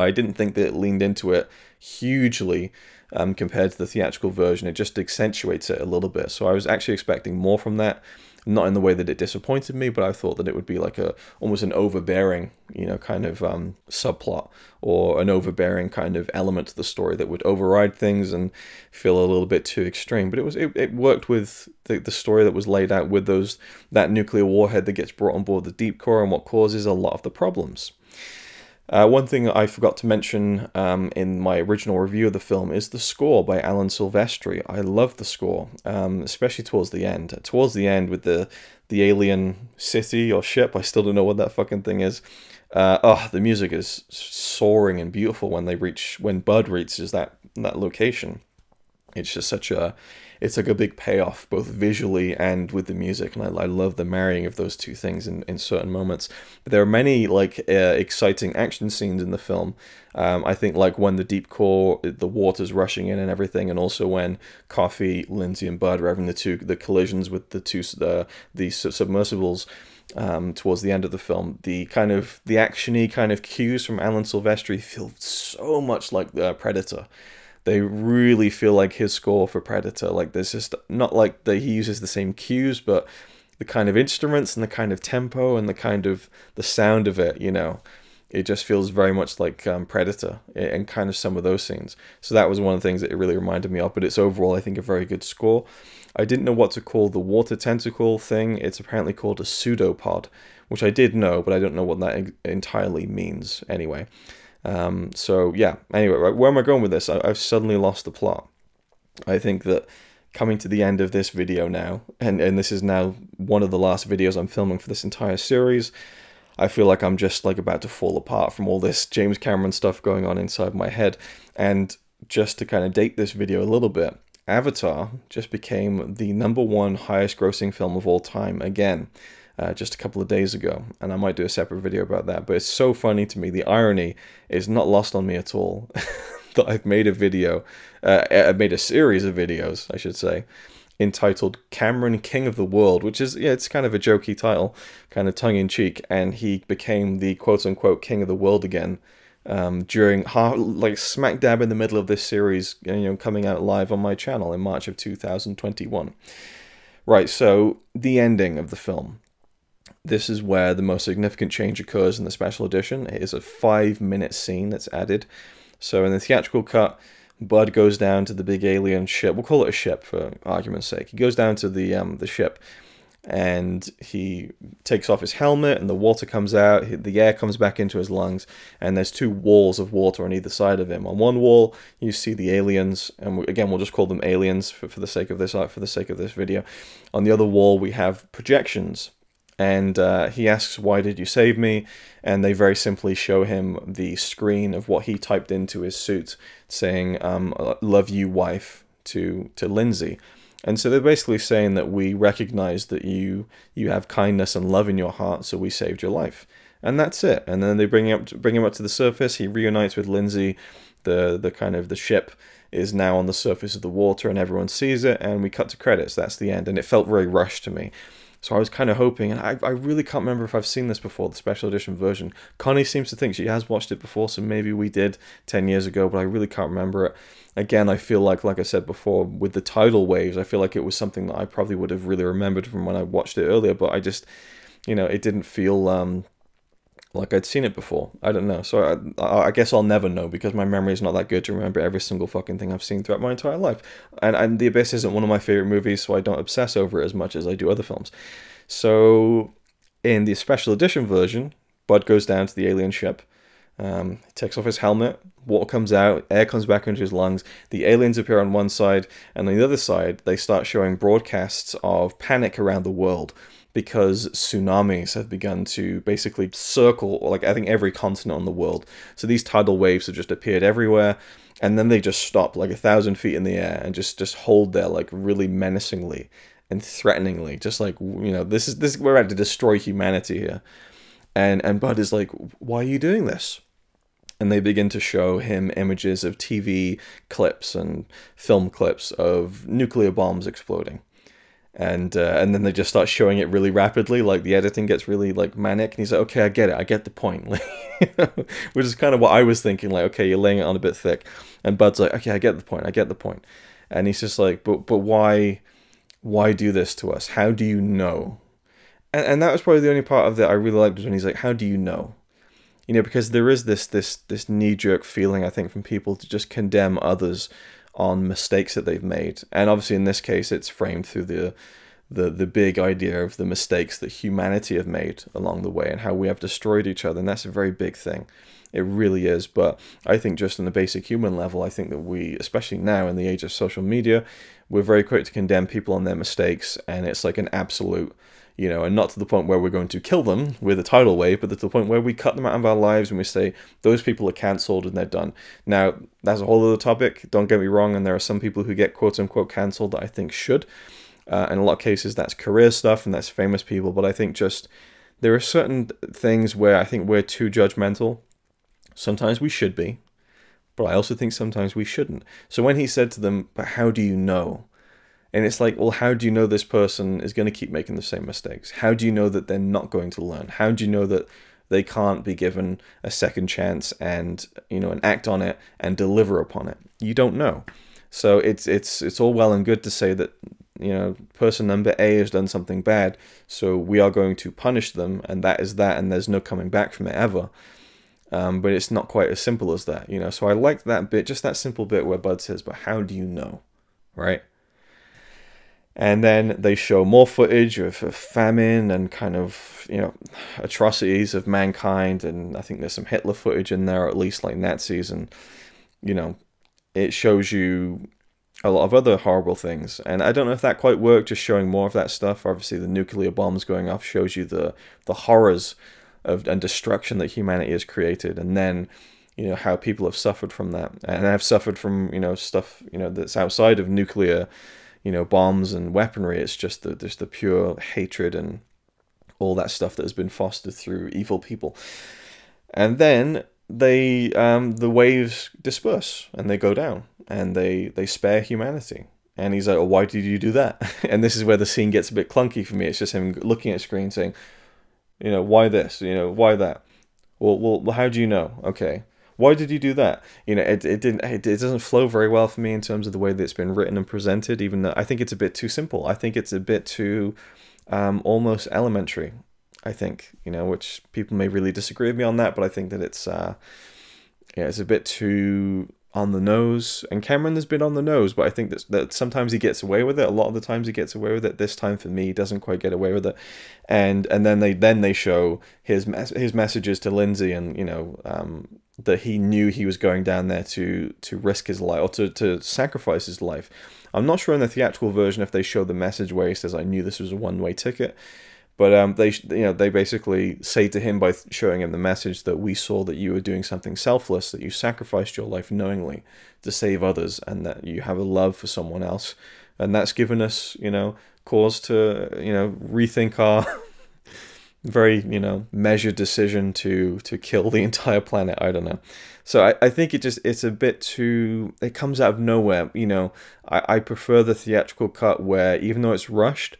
I didn't think that it leaned into it hugely um, compared to the theatrical version. It just accentuates it a little bit. So I was actually expecting more from that, not in the way that it disappointed me, but I thought that it would be like a almost an overbearing, you know, kind of um, subplot or an overbearing kind of element to the story that would override things and feel a little bit too extreme. But it was it, it worked with the, the story that was laid out with those that nuclear warhead that gets brought on board the deep core and what causes a lot of the problems. Uh, one thing I forgot to mention um, in my original review of the film is the score by Alan Silvestri. I love the score, um, especially towards the end. Towards the end with the the alien city or ship, I still don't know what that fucking thing is. Uh, oh, the music is soaring and beautiful when they reach when Bud reaches that that location. It's just such a it's like a big payoff both visually and with the music and I, I love the marrying of those two things in, in certain moments but there are many like uh, exciting action scenes in the film um, I think like when the deep core the water's rushing in and everything and also when Coffey Lindsay and Bud are having the two the collisions with the two uh, the submersibles um, towards the end of the film. The kind of the actiony kind of cues from Alan Silvestri feel so much like the Predator they really feel like his score for Predator. Like there's just not like that he uses the same cues, but the kind of instruments and the kind of tempo and the kind of the sound of it, you know, it just feels very much like um, Predator and kind of some of those scenes. So that was one of the things that it really reminded me of. But it's overall, I think, a very good score. I didn't know what to call the water tentacle thing. It's apparently called a pseudopod, which I did know, but I don't know what that entirely means anyway. Um, so yeah. Anyway, where am I going with this? I, I've suddenly lost the plot. I think that coming to the end of this video now, and, and this is now one of the last videos I'm filming for this entire series, I feel like I'm just like about to fall apart from all this James Cameron stuff going on inside my head. And just to kind of date this video a little bit, Avatar just became the number one highest grossing film of all time again uh, just a couple of days ago, and I might do a separate video about that. But it's so funny to me. The irony is not lost on me at all that I've made a video, uh, I've made a series of videos, I should say, entitled Cameron King of the World, which is, yeah, it's kind of a jokey title, kind of tongue in cheek, and he became the quote unquote king of the world again um, during like smack dab in the middle of this series, you know, coming out live on my channel in March of 2021. Right, so the ending of the film. This is where the most significant change occurs in the special edition. It is a five minute scene that's added. So in the theatrical cut, Bud goes down to the big alien ship. We'll call it a ship for argument's sake. He goes down to the um, the ship and he takes off his helmet and the water comes out the air comes back into his lungs and there's two walls of water on either side of him on one wall you see the aliens and again we'll just call them aliens for, for the sake of this uh, for the sake of this video on the other wall we have projections and uh, he asks why did you save me and they very simply show him the screen of what he typed into his suit saying um, love you wife to to lindsay and so they're basically saying that we recognize that you you have kindness and love in your heart, so we saved your life. And that's it. And then they bring him up to, bring him up to the surface. He reunites with Lindsay. The the kind of the ship is now on the surface of the water and everyone sees it and we cut to credits. That's the end. And it felt very rushed to me. So I was kind of hoping, and I, I really can't remember if I've seen this before, the special edition version. Connie seems to think she has watched it before, so maybe we did 10 years ago, but I really can't remember it. Again, I feel like, like I said before, with the tidal waves, I feel like it was something that I probably would have really remembered from when I watched it earlier, but I just, you know, it didn't feel um, like I'd seen it before. I don't know. So I, I guess I'll never know because my memory is not that good to remember every single fucking thing I've seen throughout my entire life. And, and The Abyss isn't one of my favorite movies, so I don't obsess over it as much as I do other films. So in the special edition version, Bud goes down to the alien ship. Um, takes off his helmet, water comes out, air comes back into his lungs. The aliens appear on one side, and on the other side, they start showing broadcasts of panic around the world because tsunamis have begun to basically circle, like I think every continent on the world. So these tidal waves have just appeared everywhere, and then they just stop like a thousand feet in the air and just just hold there like really menacingly and threateningly, just like you know, this is this we're about to destroy humanity here. And and Bud is like, why are you doing this? and they begin to show him images of TV clips and film clips of nuclear bombs exploding and uh, and then they just start showing it really rapidly like the editing gets really like manic and he's like okay i get it i get the point. Which is kind of what i was thinking like okay you're laying it on a bit thick. And bud's like okay i get the point i get the point. And he's just like but but why why do this to us? How do you know? And, and that was probably the only part of that i really liked was when he's like how do you know? You know because there is this this this knee-jerk feeling i think from people to just condemn others on mistakes that they've made. And obviously, in this case, it's framed through the the the big idea of the mistakes that humanity have made along the way and how we have destroyed each other. And that's a very big thing. It really is. But I think just on the basic human level, I think that we, especially now in the age of social media, we're very quick to condemn people on their mistakes, and it's like an absolute you know, and not to the point where we're going to kill them with a tidal wave, but to the point where we cut them out of our lives and we say those people are cancelled and they're done. Now, that's a whole other topic. Don't get me wrong, and there are some people who get quote unquote cancelled that I think should. Uh, in a lot of cases, that's career stuff and that's famous people, but I think just there are certain things where I think we're too judgmental. Sometimes we should be, but I also think sometimes we shouldn't. So when he said to them, But how do you know? And it's like, well, how do you know this person is going to keep making the same mistakes? How do you know that they're not going to learn? How do you know that they can't be given a second chance and, you know, and act on it and deliver upon it? You don't know. So it's it's it's all well and good to say that you know person number A has done something bad, so we are going to punish them, and that is that, and there's no coming back from it ever. Um, but it's not quite as simple as that, you know. So I liked that bit, just that simple bit where Bud says, "But how do you know?" Right? And then they show more footage of, of, famine and kind of you know atrocities of mankind. And i think there's some hitler footage in there at least like nazis. And you know it shows you a lot of other horrible things. And i don't know if that quite worked just showing more of that stuff. Obviously the nuclear bombs going off shows you the the horrors of and destruction that humanity has created. And then you know how people have suffered from that. And have suffered from you know stuff you know that's outside of nuclear you know bombs and weaponry. It's just the just the pure hatred and all that stuff that has been fostered through evil people. And then they um, the waves disperse and they go down and they they spare humanity. And he's like, why did you do that? and this is where the scene gets a bit clunky for me. It's just him looking at screen saying, you know, why this? You know, why that? Well, well, how do you know? Okay. Why did you do that? You know, it, it didn't it, it doesn't flow very well for me in terms of the way that it's been written and presented. Even though I think it's a bit too simple. I think it's a bit too um, almost elementary. I think you know, which people may really disagree with me on that, but I think that it's uh, yeah, it's a bit too on the nose. And Cameron has been on the nose, but I think that, that sometimes he gets away with it. A lot of the times he gets away with it. This time for me, he doesn't quite get away with it. And and then they then they show his mes- his messages to Lindsay, and you know um, that he knew he was going down there to to risk his life or to to sacrifice his life. I'm not sure in the theatrical version if they show the message where he says, "I knew this was a one way ticket." But um, they you know they basically say to him by showing him the message that we saw that you were doing something selfless, that you sacrificed your life knowingly to save others, and that you have a love for someone else, and that's given us you know cause to you know rethink our very you know measured decision to to kill the entire planet. I don't know. So I, I think it just it's a bit too it comes out of nowhere. You know I, I prefer the theatrical cut where even though it's rushed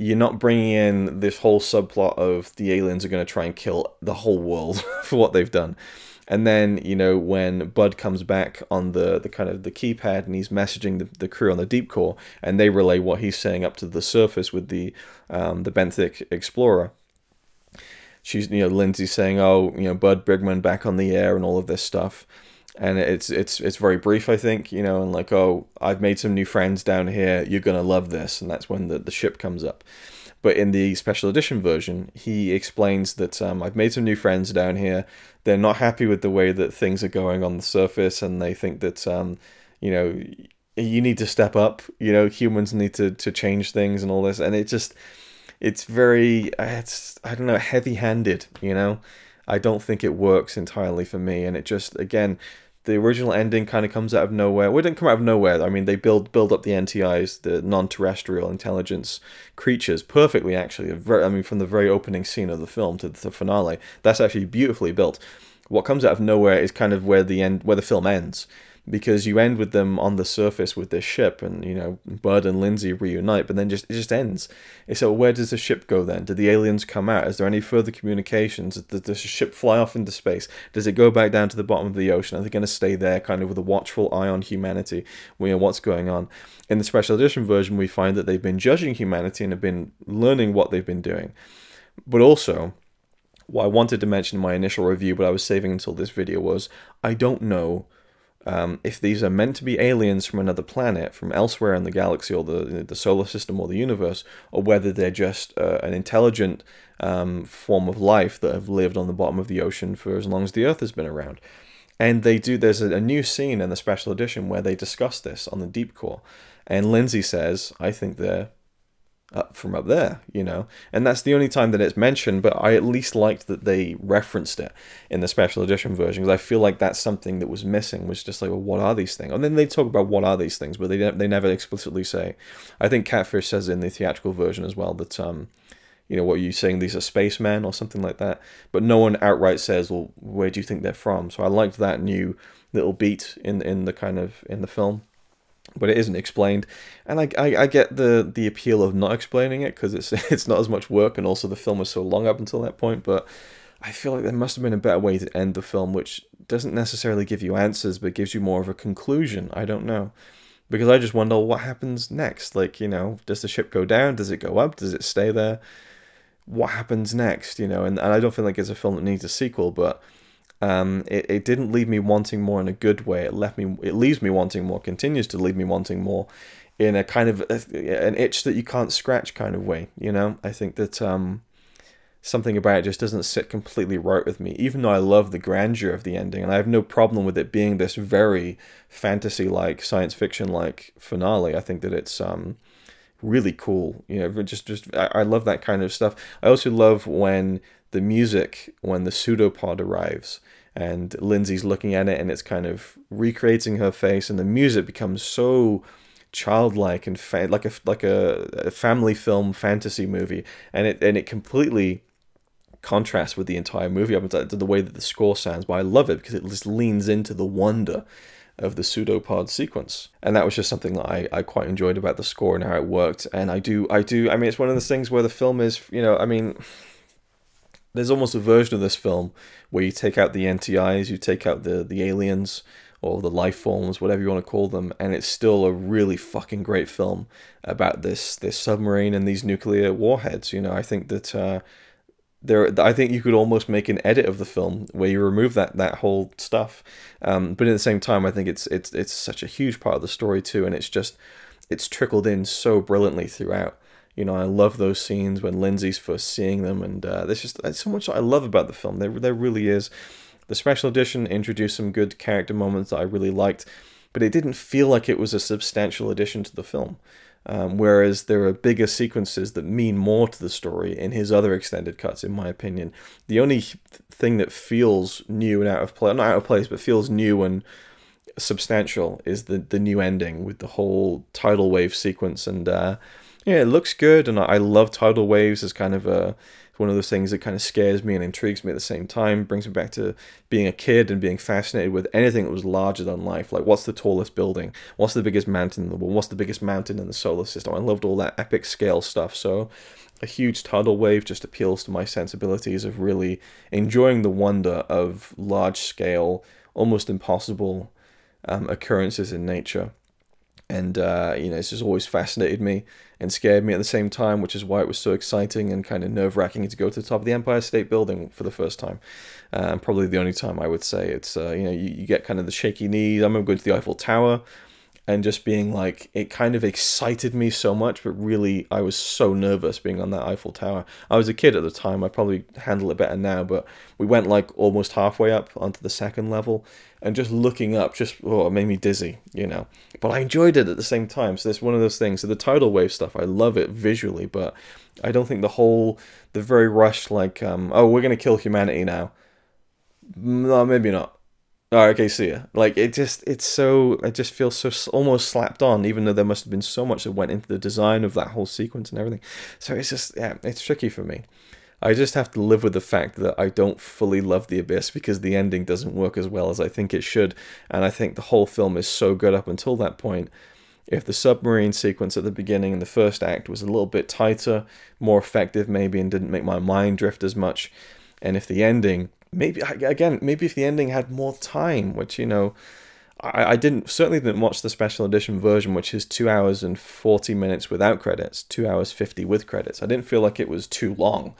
you're not bringing in this whole subplot of the aliens are going to try and kill the whole world for what they've done. And then, you know, when Bud comes back on the, the kind of the keypad and he's messaging the, the crew on the deep core and they relay what he's saying up to the surface with the um, the benthic explorer. She's, you know, Lindsay saying, oh, you know, Bud Brigman back on the air and all of this stuff and it's it's it's very brief i think you know and like oh i've made some new friends down here. You're gonna love this. And that's when the, the ship comes up. But in the special edition version he explains that um, i've made some new friends down here. They're not happy with the way that things are going on the surface and they think that um, you know you need to step up. You know humans need to, to change things and all this. And it just it's very it's i don't know heavy handed you know I don't think it works entirely for me, and it just again the original ending kind of comes out of nowhere. Well, it didn't come out of nowhere. I mean, they build build up the NTIs, the non-terrestrial intelligence creatures, perfectly. Actually, very, I mean, from the very opening scene of the film to the finale, that's actually beautifully built. What comes out of nowhere is kind of where the end, where the film ends because you end with them on the surface with this ship and you know Bud and Lindsay reunite but then just it just ends. So where does the ship go then? Do the aliens come out? Is there any further communications? Does the ship fly off into space? Does it go back down to the bottom of the ocean? Are they going to stay there kind of with a watchful eye on humanity? We know what's going on. In the special edition version we find that they've been judging humanity and have been learning what they've been doing. But also what I wanted to mention in my initial review, but I was saving until this video was I don't know um, if these are meant to be aliens from another planet, from elsewhere in the galaxy or the the solar system or the universe, or whether they're just uh, an intelligent um, form of life that have lived on the bottom of the ocean for as long as the Earth has been around. And they do. There's a, a new scene in the special edition where they discuss this on the deep core, and Lindsay says, "I think they're up from up there, you know. And that's the only time that it's mentioned, but I at least liked that they referenced it in the special edition version because I feel like that's something that was missing was just like, well, what are these things? And then they talk about what are these things, but they they never explicitly say. I think Catfish says in the theatrical version as well that um you know, what are you saying? These are spacemen or something like that. But no one outright says, well, where do you think they're from? So I liked that new little beat in in the kind of in the film but it isn't explained. And I, I, I, get the the appeal of not explaining it because it's it's not as much work and also the film was so long up until that point but I feel like there must have been a better way to end the film which doesn't necessarily give you answers but gives you more of a conclusion. I don't know. Because I just wonder what happens next. Like you know does the ship go down? Does it go up? Does it stay there? What happens next you know? And, and I don't feel like it's a film that needs a sequel but um, it, it didn't leave me wanting more in a good way. It left me. It leaves me wanting more. Continues to leave me wanting more, in a kind of a, an itch that you can't scratch kind of way. You know, I think that um, something about it just doesn't sit completely right with me. Even though I love the grandeur of the ending, and I have no problem with it being this very fantasy-like, science fiction-like finale. I think that it's um, really cool. You know, just just I, I love that kind of stuff. I also love when the music when the pseudopod arrives and Lindsay's looking at it and it's kind of recreating her face and the music becomes so childlike and like a like a, a, family film fantasy movie and it and it completely contrasts with the entire movie up to the way that the score sounds but I love it because it just leans into the wonder of the pseudopod sequence and that was just something that I, I quite enjoyed about the score and how it worked and I do I do I mean it's one of those things where the film is you know I mean there's almost a version of this film where you take out the NTIs, you take out the the aliens or the life forms, whatever you want to call them, and it's still a really fucking great film about this this submarine and these nuclear warheads. You know, I think that uh, there, I think you could almost make an edit of the film where you remove that that whole stuff, um, but at the same time, I think it's it's it's such a huge part of the story too, and it's just it's trickled in so brilliantly throughout. You know, I love those scenes when Lindsay's first seeing them, and uh, there's just there's so much I love about the film. There, there really is. The special edition introduced some good character moments that I really liked, but it didn't feel like it was a substantial addition to the film. Um, whereas there are bigger sequences that mean more to the story in his other extended cuts, in my opinion. The only thing that feels new and out of place, not out of place, but feels new and substantial is the the new ending with the whole tidal wave sequence and uh, yeah, it looks good, and I love tidal waves as kind of a one of those things that kind of scares me and intrigues me at the same time. Brings me back to being a kid and being fascinated with anything that was larger than life. Like, what's the tallest building? What's the biggest mountain in the world? What's the biggest mountain in the solar system? I loved all that epic scale stuff. So, a huge tidal wave just appeals to my sensibilities of really enjoying the wonder of large scale, almost impossible um, occurrences in nature and uh, you know it's just always fascinated me and scared me at the same time, which is why it was so exciting and kind of nerve wracking to go to the top of the Empire State Building for the first time, uh, probably the only time I would say it's uh, you know you, you, get kind of the shaky knees. I remember going to the Eiffel Tower and just being like it kind of excited me so much, but really I was so nervous being on that Eiffel Tower. I was a kid at the time. I probably handle it better now, but we went like almost halfway up onto the second level and just looking up just oh it made me dizzy you know but i enjoyed it at the same time so that's one of those things so the tidal wave stuff i love it visually but i don't think the whole the very rushed like um oh we're gonna kill humanity now no maybe not all right, okay, see ya. Like it just, it's so, it just feels so almost slapped on, even though there must have been so much that went into the design of that whole sequence and everything. So it's just, yeah, it's tricky for me. I just have to live with the fact that I don't fully love The Abyss because the ending doesn't work as well as I think it should. And I think the whole film is so good up until that point. If the submarine sequence at the beginning in the first act was a little bit tighter, more effective maybe, and didn't make my mind drift as much, and if the ending, maybe, again, maybe if the ending had more time, which, you know, I, I didn't certainly didn't watch the special edition version, which is two hours and forty minutes without credits, two hours fifty with credits. I didn't feel like it was too long.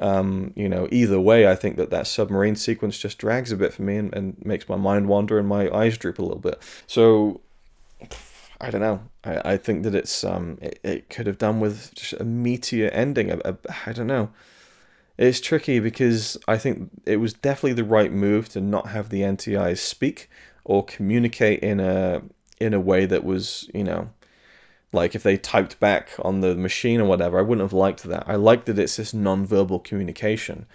Um, you know, either way, I think that that submarine sequence just drags a bit for me and, and makes my mind wander and my eyes droop a little bit. So, I don't know. I, I think that it's um it, it could have done with just a meteor ending. I I don't know. It's tricky because I think it was definitely the right move to not have the NTIs speak or communicate in a in a way that was you know like if they typed back on the machine or whatever, I wouldn't have liked that. I liked that it's this non-verbal communication.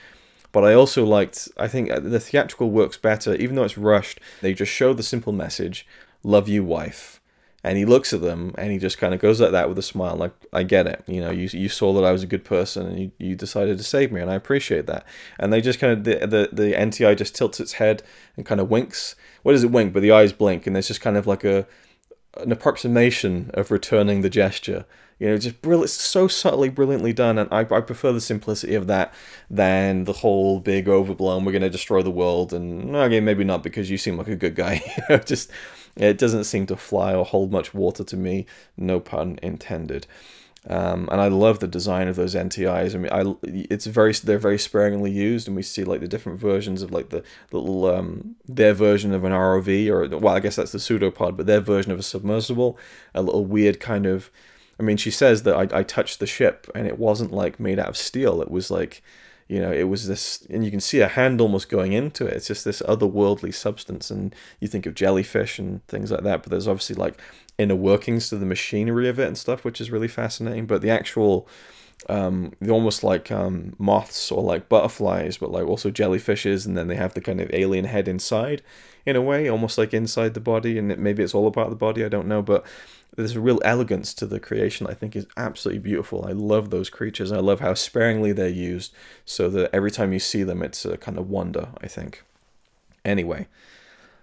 But I also liked, I think uh, the theatrical works better, even though it's rushed. They just show the simple message, love you, wife. And he looks at them and he just kind of goes like that with a smile, like, I get it. You know, you, you saw that I was a good person and you, you decided to save me, and I appreciate that. And they just kind of, the, the, the NTI just tilts its head and kind of winks. What does it wink? But the eyes blink, and there's just kind of like a, an approximation of returning the gesture. You know, just brilliant, so subtly, brilliantly done, and I, I prefer the simplicity of that than the whole big overblown. We're going to destroy the world, and okay, maybe not because you seem like a good guy. just it doesn't seem to fly or hold much water to me. No pun intended. Um, and I love the design of those NTIs. I mean, I it's very they're very sparingly used, and we see like the different versions of like the little um, their version of an ROV, or well, I guess that's the pseudopod, but their version of a submersible, a little weird kind of. I mean, she says that I, I touched the ship, and it wasn't like made out of steel. It was like, you know, it was this, and you can see a hand almost going into it. It's just this otherworldly substance, and you think of jellyfish and things like that. But there's obviously like inner workings to the machinery of it and stuff, which is really fascinating. But the actual, um, almost like um, moths or like butterflies, but like also jellyfishes, and then they have the kind of alien head inside, in a way, almost like inside the body, and it, maybe it's all about the body. I don't know, but there's a real elegance to the creation. I think is absolutely beautiful. I love those creatures. I love how sparingly they're used, so that every time you see them, it's a kind of wonder. I think. Anyway.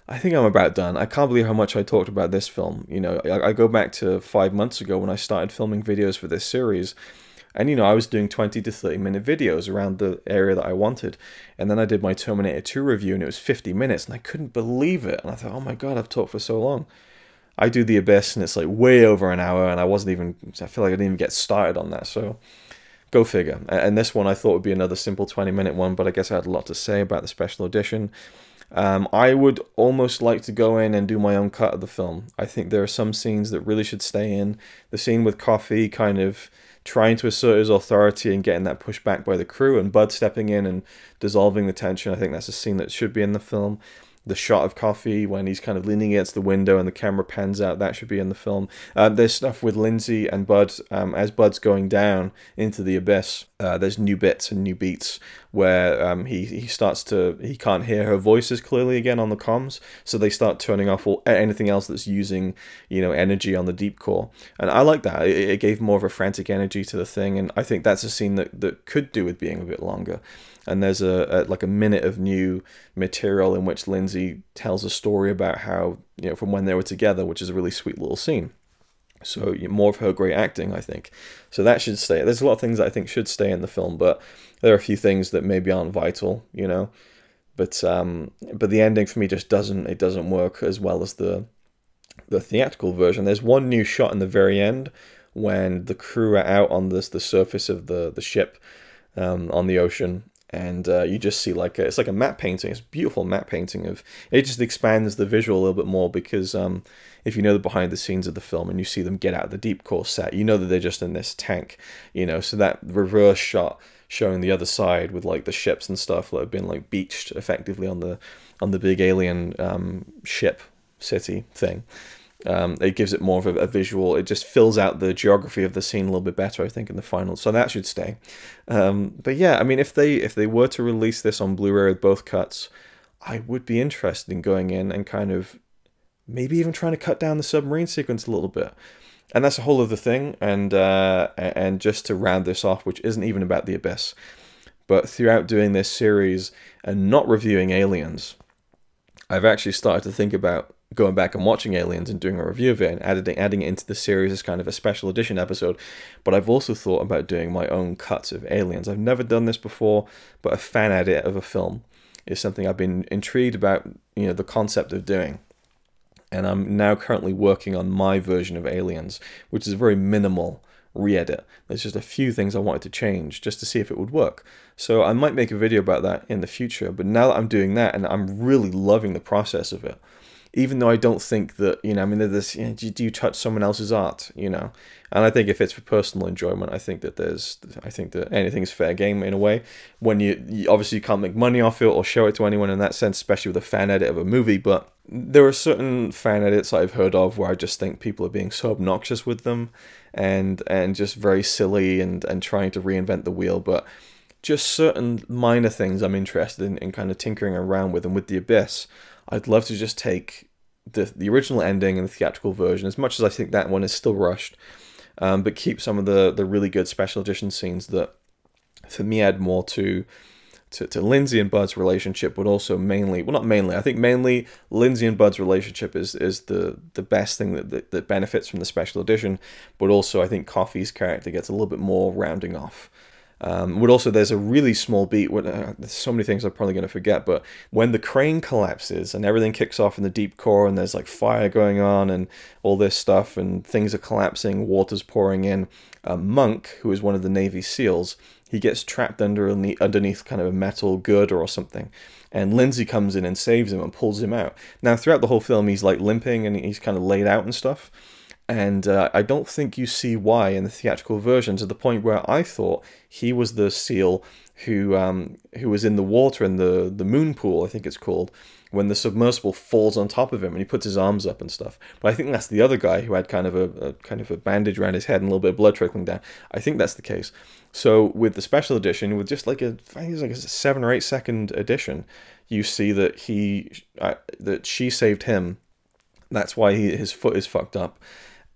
I think I'm about done. I can't believe how much I talked about this film. You know, I, I, go back to five months ago when I started filming videos for this series. And you know, I was doing 20 to 30 minute videos around the area that I wanted. And then I did my Terminator 2 review and it was 50 minutes and I couldn't believe it. And I thought, oh my God, I've talked for so long. I do The Abyss and it's like way over an hour and I wasn't even, I feel like I didn't even get started on that. So go figure. And this one I thought would be another simple 20 minute one, but I guess I had a lot to say about the special edition. Um, I would almost like to go in and do my own cut of the film. I think there are some scenes that really should stay in. The scene with Coffey kind of trying to assert his authority and getting that pushed back by the crew, and Bud stepping in and dissolving the tension. I think that's a scene that should be in the film. The shot of Coffey when he's kind of leaning against the window and the camera pans out, that should be in the film. Uh, there's stuff with Lindsay and Bud um, as Bud's going down into the abyss. Uh, there's new bits and new beats where um, he, he starts to, he can't hear her voices clearly again on the comms, so they start turning off all, anything else that's using, you know, energy on the deep core. And I like that. It, it gave more of a frantic energy to the thing, and I think that's a scene that, that could do with being a bit longer and there's a, a, like a minute of new material in which Lindsay tells a story about how you know from when they were together, which is a really sweet little scene. So more of her great acting, I think. So that should stay. There's a lot of things that I think should stay in the film, but there are a few things that maybe aren't vital, you know. But um, but the ending for me just doesn't it doesn't work as well as the the theatrical version. There's one new shot in the very end when the crew are out on this the surface of the the ship um, on the ocean and uh, you just see like a, it's like a matte painting. It's a beautiful matte painting of it. Just expands the visual a little bit more because um, if you know the behind the scenes of the film and you see them get out of the deep core set, you know that they're just in this tank, you know. So that reverse shot showing the other side with like the ships and stuff that have been like beached effectively on the on the big alien um, ship city thing um, it gives it more of a, a, visual. It just fills out the geography of the scene a little bit better, I think, in the final. So that should stay. Um, but yeah, I mean, if they if they were to release this on Blu-ray with both cuts, I would be interested in going in and kind of maybe even trying to cut down the submarine sequence a little bit. And that's a whole other thing. And uh, and just to round this off, which isn't even about the abyss, but throughout doing this series and not reviewing aliens, I've actually started to think about going back and watching Aliens and doing a review of it and adding adding it into the series as kind of a special edition episode. But I've also thought about doing my own cuts of Aliens. I've never done this before, but a fan edit of a film is something I've been intrigued about, you know, the concept of doing. And I'm now currently working on my version of Aliens, which is a very minimal re-edit. There's just a few things I wanted to change just to see if it would work. So I might make a video about that in the future, but now that I'm doing that and I'm really loving the process of it, even though I don't think that you know, I mean, there's you know, do you touch someone else's art, you know? And I think if it's for personal enjoyment, I think that there's, I think that anything's fair game in a way. When you, you obviously you can't make money off it or show it to anyone in that sense, especially with a fan edit of a movie, but there are certain fan edits I've heard of where I just think people are being so obnoxious with them, and and just very silly and and trying to reinvent the wheel, but just certain minor things I'm interested in, in kind of tinkering around with. And with The Abyss, I'd love to just take the the original ending and the theatrical version, as much as I think that one is still rushed, um, but keep some of the the really good special edition scenes that, for me, add more to. To, to Lindsay and Bud's relationship, but also mainly, well, not mainly. I think mainly Lindsay and Bud's relationship is is the the best thing that, that, that benefits from the special edition. But also, I think Coffey's character gets a little bit more rounding off. Um, but also, there's a really small beat. Uh, there's so many things I'm probably going to forget. But when the crane collapses and everything kicks off in the deep core, and there's like fire going on and all this stuff, and things are collapsing, water's pouring in. A Monk, who is one of the Navy SEALs, he gets trapped under underneath kind of a metal girder or something, and Lindsay comes in and saves him and pulls him out. Now, throughout the whole film, he's like limping and he's kind of laid out and stuff and uh, I don't think you see why in the theatrical version to the point where I thought he was the seal who um, who was in the water in the the moon pool I think it's called when the submersible falls on top of him and he puts his arms up and stuff. But I think that's the other guy who had kind of a, a kind of a bandage around his head and a little bit of blood trickling down. I think that's the case. So with the special edition, with just like a I think it's like a seven or eight second edition, you see that he uh, that she saved him. That's why he, his foot is fucked up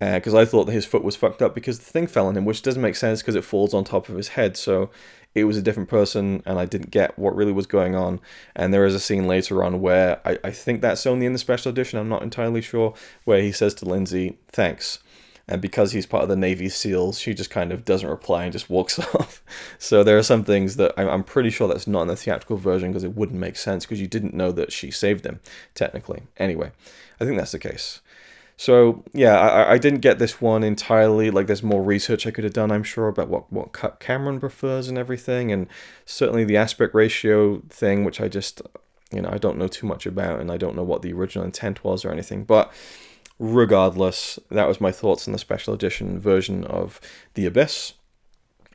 because uh, I thought that his foot was fucked up because the thing fell on him, which doesn't make sense because it falls on top of his head. So it was a different person, and I didn't get what really was going on. And there is a scene later on where I, I think that's only in the special edition, I'm not entirely sure, where he says to Lindsay, thanks. and because he's part of the Navy SEALs, she just kind of doesn't reply and just walks off. So there are some things that I'm pretty sure that's not in the theatrical version because it wouldn't make sense because you didn't know that she saved him, technically. Anyway, I think that's the case. So yeah, I, I didn't get this one entirely. Like, there's more research I could have done, I'm sure, about what what Cameron prefers and everything, and certainly the aspect ratio thing, which I just, you know, I don't know too much about, and I don't know what the original intent was or anything. But regardless, that was my thoughts on the special edition version of The Abyss.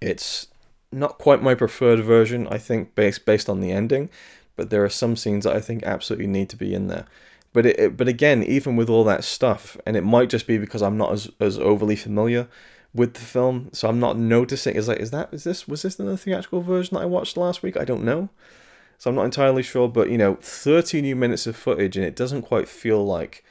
It's not quite my preferred version, I think, based based on the ending, but there are some scenes that I think absolutely need to be in there. But it, it, but again, even with all that stuff, and it might just be because I'm not as, as overly familiar with the film, so I'm not noticing. Is like, is that is this was this the theatrical version that I watched last week? I don't know, so I'm not entirely sure. But you know, 30 new minutes of footage, and it doesn't quite feel like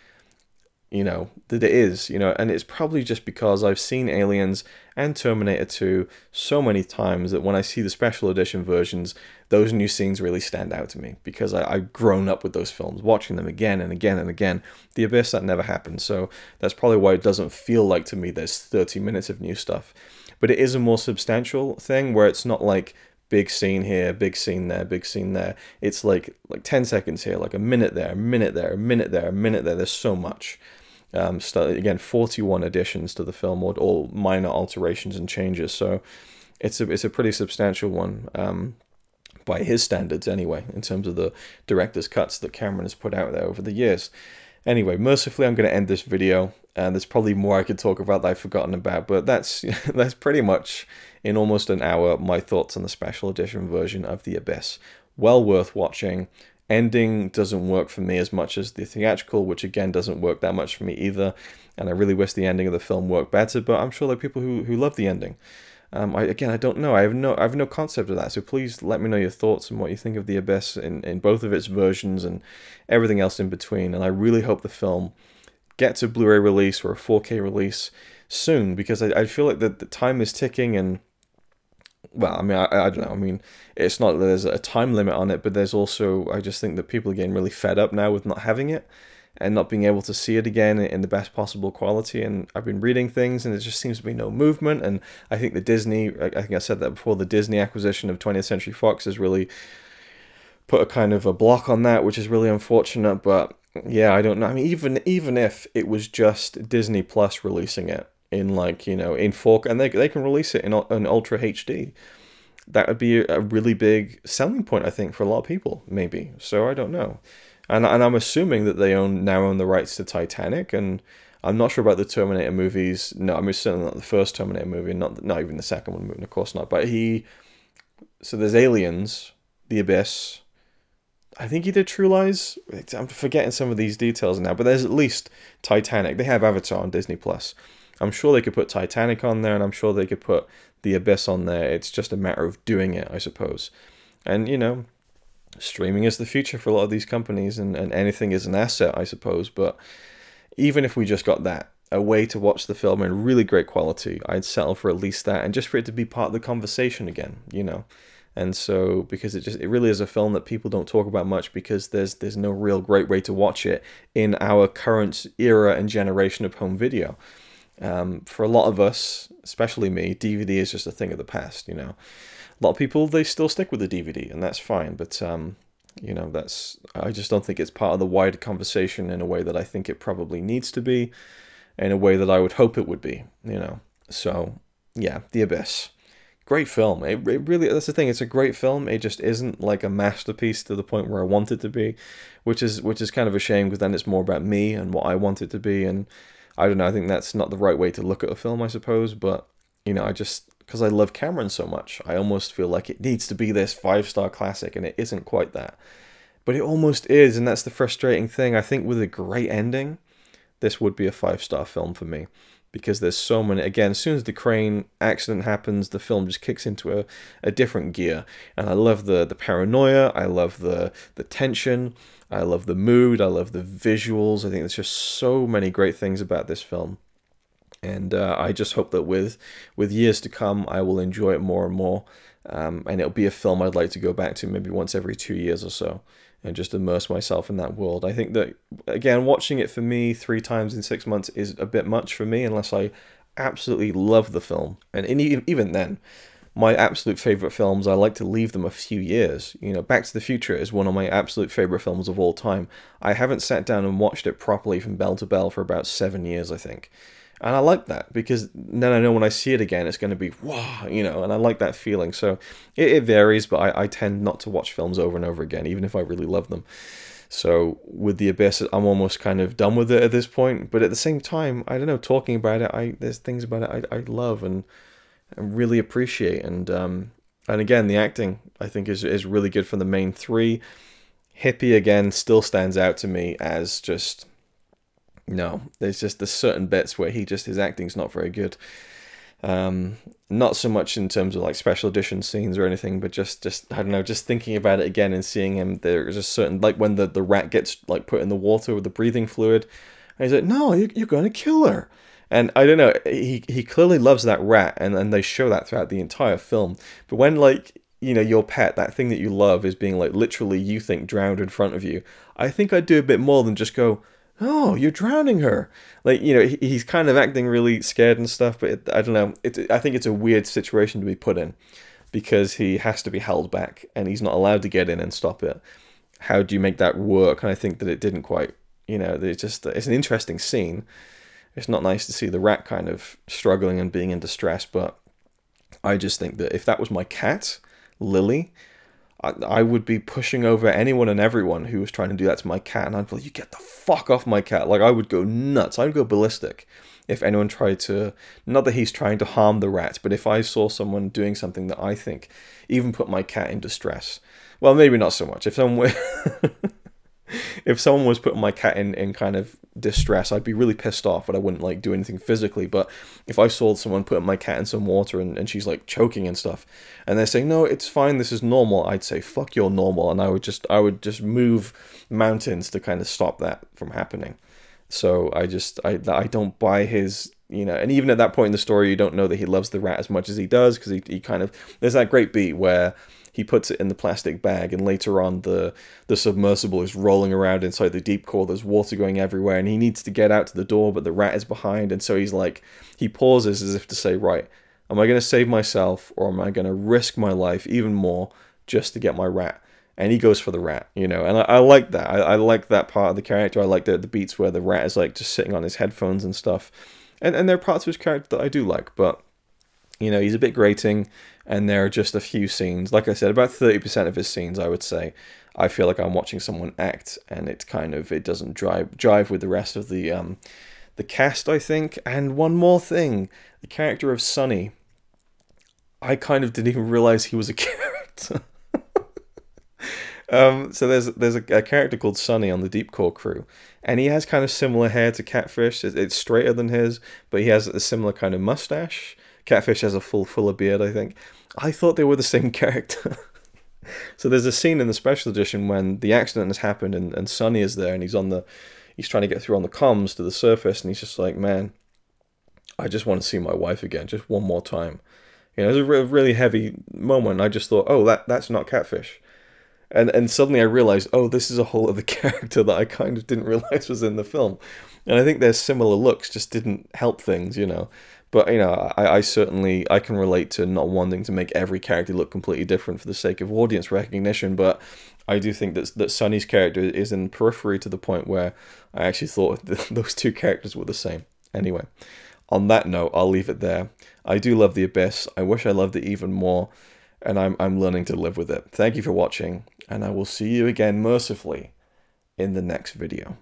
you know, that it is, you know, and it's probably just because I've seen Aliens and Terminator 2 so many times that when I see the special edition versions, those new scenes really stand out to me because I, have grown up with those films, watching them again and again and again. The Abyss, that never happened, so that's probably why it doesn't feel like to me there's 30 minutes of new stuff. But it is a more substantial thing where it's not like big scene here, big scene there, big scene there. It's like like 10 seconds here, like a minute there, a minute there, a minute there, a minute there. There's so much. Um, again, 41 additions to the film, or all minor alterations and changes. So it's a it's a pretty substantial one um, by his standards, anyway, in terms of the director's cuts that Cameron has put out there over the years. Anyway, mercifully, I'm going to end this video, and there's probably more I could talk about that I've forgotten about, but that's that's pretty much in almost an hour my thoughts on the special edition version of The Abyss. Well worth watching ending doesn't work for me as much as the theatrical, which again doesn't work that much for me either. And I really wish the ending of the film worked better, but I'm sure there are people who, who love the ending. Um, I, again, I don't know. I have no, I have no concept of that. So please let me know your thoughts and what you think of the Abyss in, in both of its versions and everything else in between. And I really hope the film gets a Blu-ray release or a 4K release soon because I, I feel like the, the time is ticking and well, I mean, I, I don't know. I mean, it's not that there's a time limit on it, but there's also, I just think that people are getting really fed up now with not having it and not being able to see it again in the best possible quality. And I've been reading things, and there just seems to be no movement. And I think the Disney, I think I said that before, the Disney acquisition of 20th Century Fox has really put a kind of a block on that, which is really unfortunate. But yeah, I don't know. I mean, even even if it was just Disney Plus releasing it, in like you know in 4 and they, they can release it in an ultra HD that would be a really big selling point I think for a lot of people maybe so I don't know and and I'm assuming that they own now own the rights to Titanic and I'm not sure about the Terminator movies no I'm certainly not the first Terminator movie not not even the second one of course not but he so there's Aliens The Abyss I think he did True Lies. I'm forgetting some of these details now, but there's at least Titanic. They have Avatar on Disney Plus. I'm sure they could put Titanic on there, and I'm sure they could put The Abyss on there. It's just a matter of doing it, I suppose. And, you know, streaming is the future for a lot of these companies, and, and anything is an asset, I suppose. But even if we just got that, a way to watch the film in really great quality, I'd settle for at least that, and just for it to be part of the conversation again, you know. And so, because it just it really is a film that people don't talk about much because there's there's no real great way to watch it in our current era and generation of home video. Um, for a lot of us, especially me, DVD is just a thing of the past. You know, a lot of people they still stick with the DVD, and that's fine. But um, you know, that's I just don't think it's part of the wider conversation in a way that I think it probably needs to be, in a way that I would hope it would be. You know, so yeah, The Abyss. Great film. It, it really that's the thing. It's a great film. It just isn't like a masterpiece to the point where I want it to be, which is which is kind of a shame because then it's more about me and what I want it to be and I don't know. I think that's not the right way to look at a film, I suppose. But you know, I just because I love Cameron so much, I almost feel like it needs to be this five star classic, and it isn't quite that. But it almost is, and that's the frustrating thing. I think with a great ending, this would be a five star film for me because there's so many again as soon as the crane accident happens the film just kicks into a, a different gear and i love the the paranoia i love the the tension I love the mood. I love the visuals. I think there's just so many great things about this film, and uh, I just hope that with with years to come, I will enjoy it more and more. Um, and it'll be a film I'd like to go back to maybe once every two years or so. and just immerse myself in that world. I think that again, watching it for me three times in six months is a bit much for me unless I absolutely love the film, and even then. My absolute favorite films, I like to leave them a few years. You know, Back to the Future is one of my absolute favorite films of all time. I haven't sat down and watched it properly from bell to bell for about seven years, I think. And I like that because then I know when I see it again, it's going to be wow, you know, and I like that feeling. So it, it varies, but I, I tend not to watch films over and over again, even if I really love them. So with the abyss, I'm almost kind of done with it at this point. But at the same time, I don't know. Talking about it, I there's things about it I, I love and, and really appreciate. And um, and again, the acting I think is is really good for the main three. Hippy again still stands out to me as just no, there's just the certain bits where he just his acting's not very good. Um, not so much in terms of like special edition scenes or anything, but just just I don't know, just thinking about it again and seeing him. There's a certain like when the the rat gets like put in the water with the breathing fluid, and he's like, "No, you, you're going to kill her." And I don't know, he he clearly loves that rat, and and they show that throughout the entire film. But when like you know your pet, that thing that you love, is being like literally you think drowned in front of you, I think I'd do a bit more than just go oh, you're drowning her. Like, you know, he's kind of acting really scared and stuff, but it, I don't know. I think it's a weird situation to be put in because he has to be held back and he's not allowed to get in and stop it. How do you make that work? And I think that it didn't quite, you know, it's just, it's an interesting scene. It's not nice to see the rat kind of struggling and being in distress, but I just think that if that was my cat, Lily, I, I would be pushing over anyone and everyone who was trying to do that to my cat, and I'd be like, "You get the fuck off my cat!" Like I would go nuts. I'd go ballistic if anyone tried to. Not that he's trying to harm the rat, but if I saw someone doing something that I think even put my cat in distress. Well, maybe not so much. If someone if someone was putting my cat in, in kind of distress, I'd be really pissed off, but I wouldn't like do anything physically. But if I saw someone putting my cat in some water and, and she's like choking and stuff, and they're saying, no, it's fine, this is normal, I'd say, fuck you're normal. And I would just, I would just move mountains to kind of stop that from happening. So I just, I, I don't buy his, you know, and even at that point in the story, you don't know that he loves the rat as much as he does because he, he kind of, there's that great beat where he puts it in the plastic bag and later on the the submersible is rolling around inside the deep core there's water going everywhere and he needs to get out to the door but the rat is behind and so he's like he pauses as if to say right am i going to save myself or am i going to risk my life even more just to get my rat and he goes for the rat, you know, and I, I like that. I, I, like that part of the character. I like the, the beats where the rat is like just sitting on his headphones and stuff, and and there are parts of his character that I do like, but you know, he's a bit grating, and there are just a few scenes. Like I said, about 30% of his scenes, I would say, I feel like I'm watching someone act, and it kind of it doesn't drive drive with the rest of the um, the cast, I think. And one more thing, the character of Sonny. I kind of didn't even realize he was a character. um, so there's there's a, a, character called Sonny on the Deep Core crew, and he has kind of similar hair to Catfish. It's, it's straighter than his, but he has a similar kind of mustache. Catfish has a full fuller beard, I think. I thought they were the same character. so there's a scene in the special edition when the accident has happened and, and Sonny is there and he's on the he's trying to get through on the comms to the surface and he's just like, Man, I just want to see my wife again, just one more time. You know, it was a really heavy moment. I just thought, oh, that that's not catfish, and and suddenly I realized, oh, this is a whole other character that I kind of didn't realize was in the film, and I think their similar looks just didn't help things, you know. But you know, I, I certainly I can relate to not wanting to make every character look completely different for the sake of audience recognition. But I do think that that Sonny's character is in periphery to the point where I actually thought those two characters were the same. Anyway, on that note, I'll leave it there. I do love the Abyss. I wish I loved it even more, and I'm I'm learning to live with it. Thank you for watching, and I will see you again mercifully in the next video.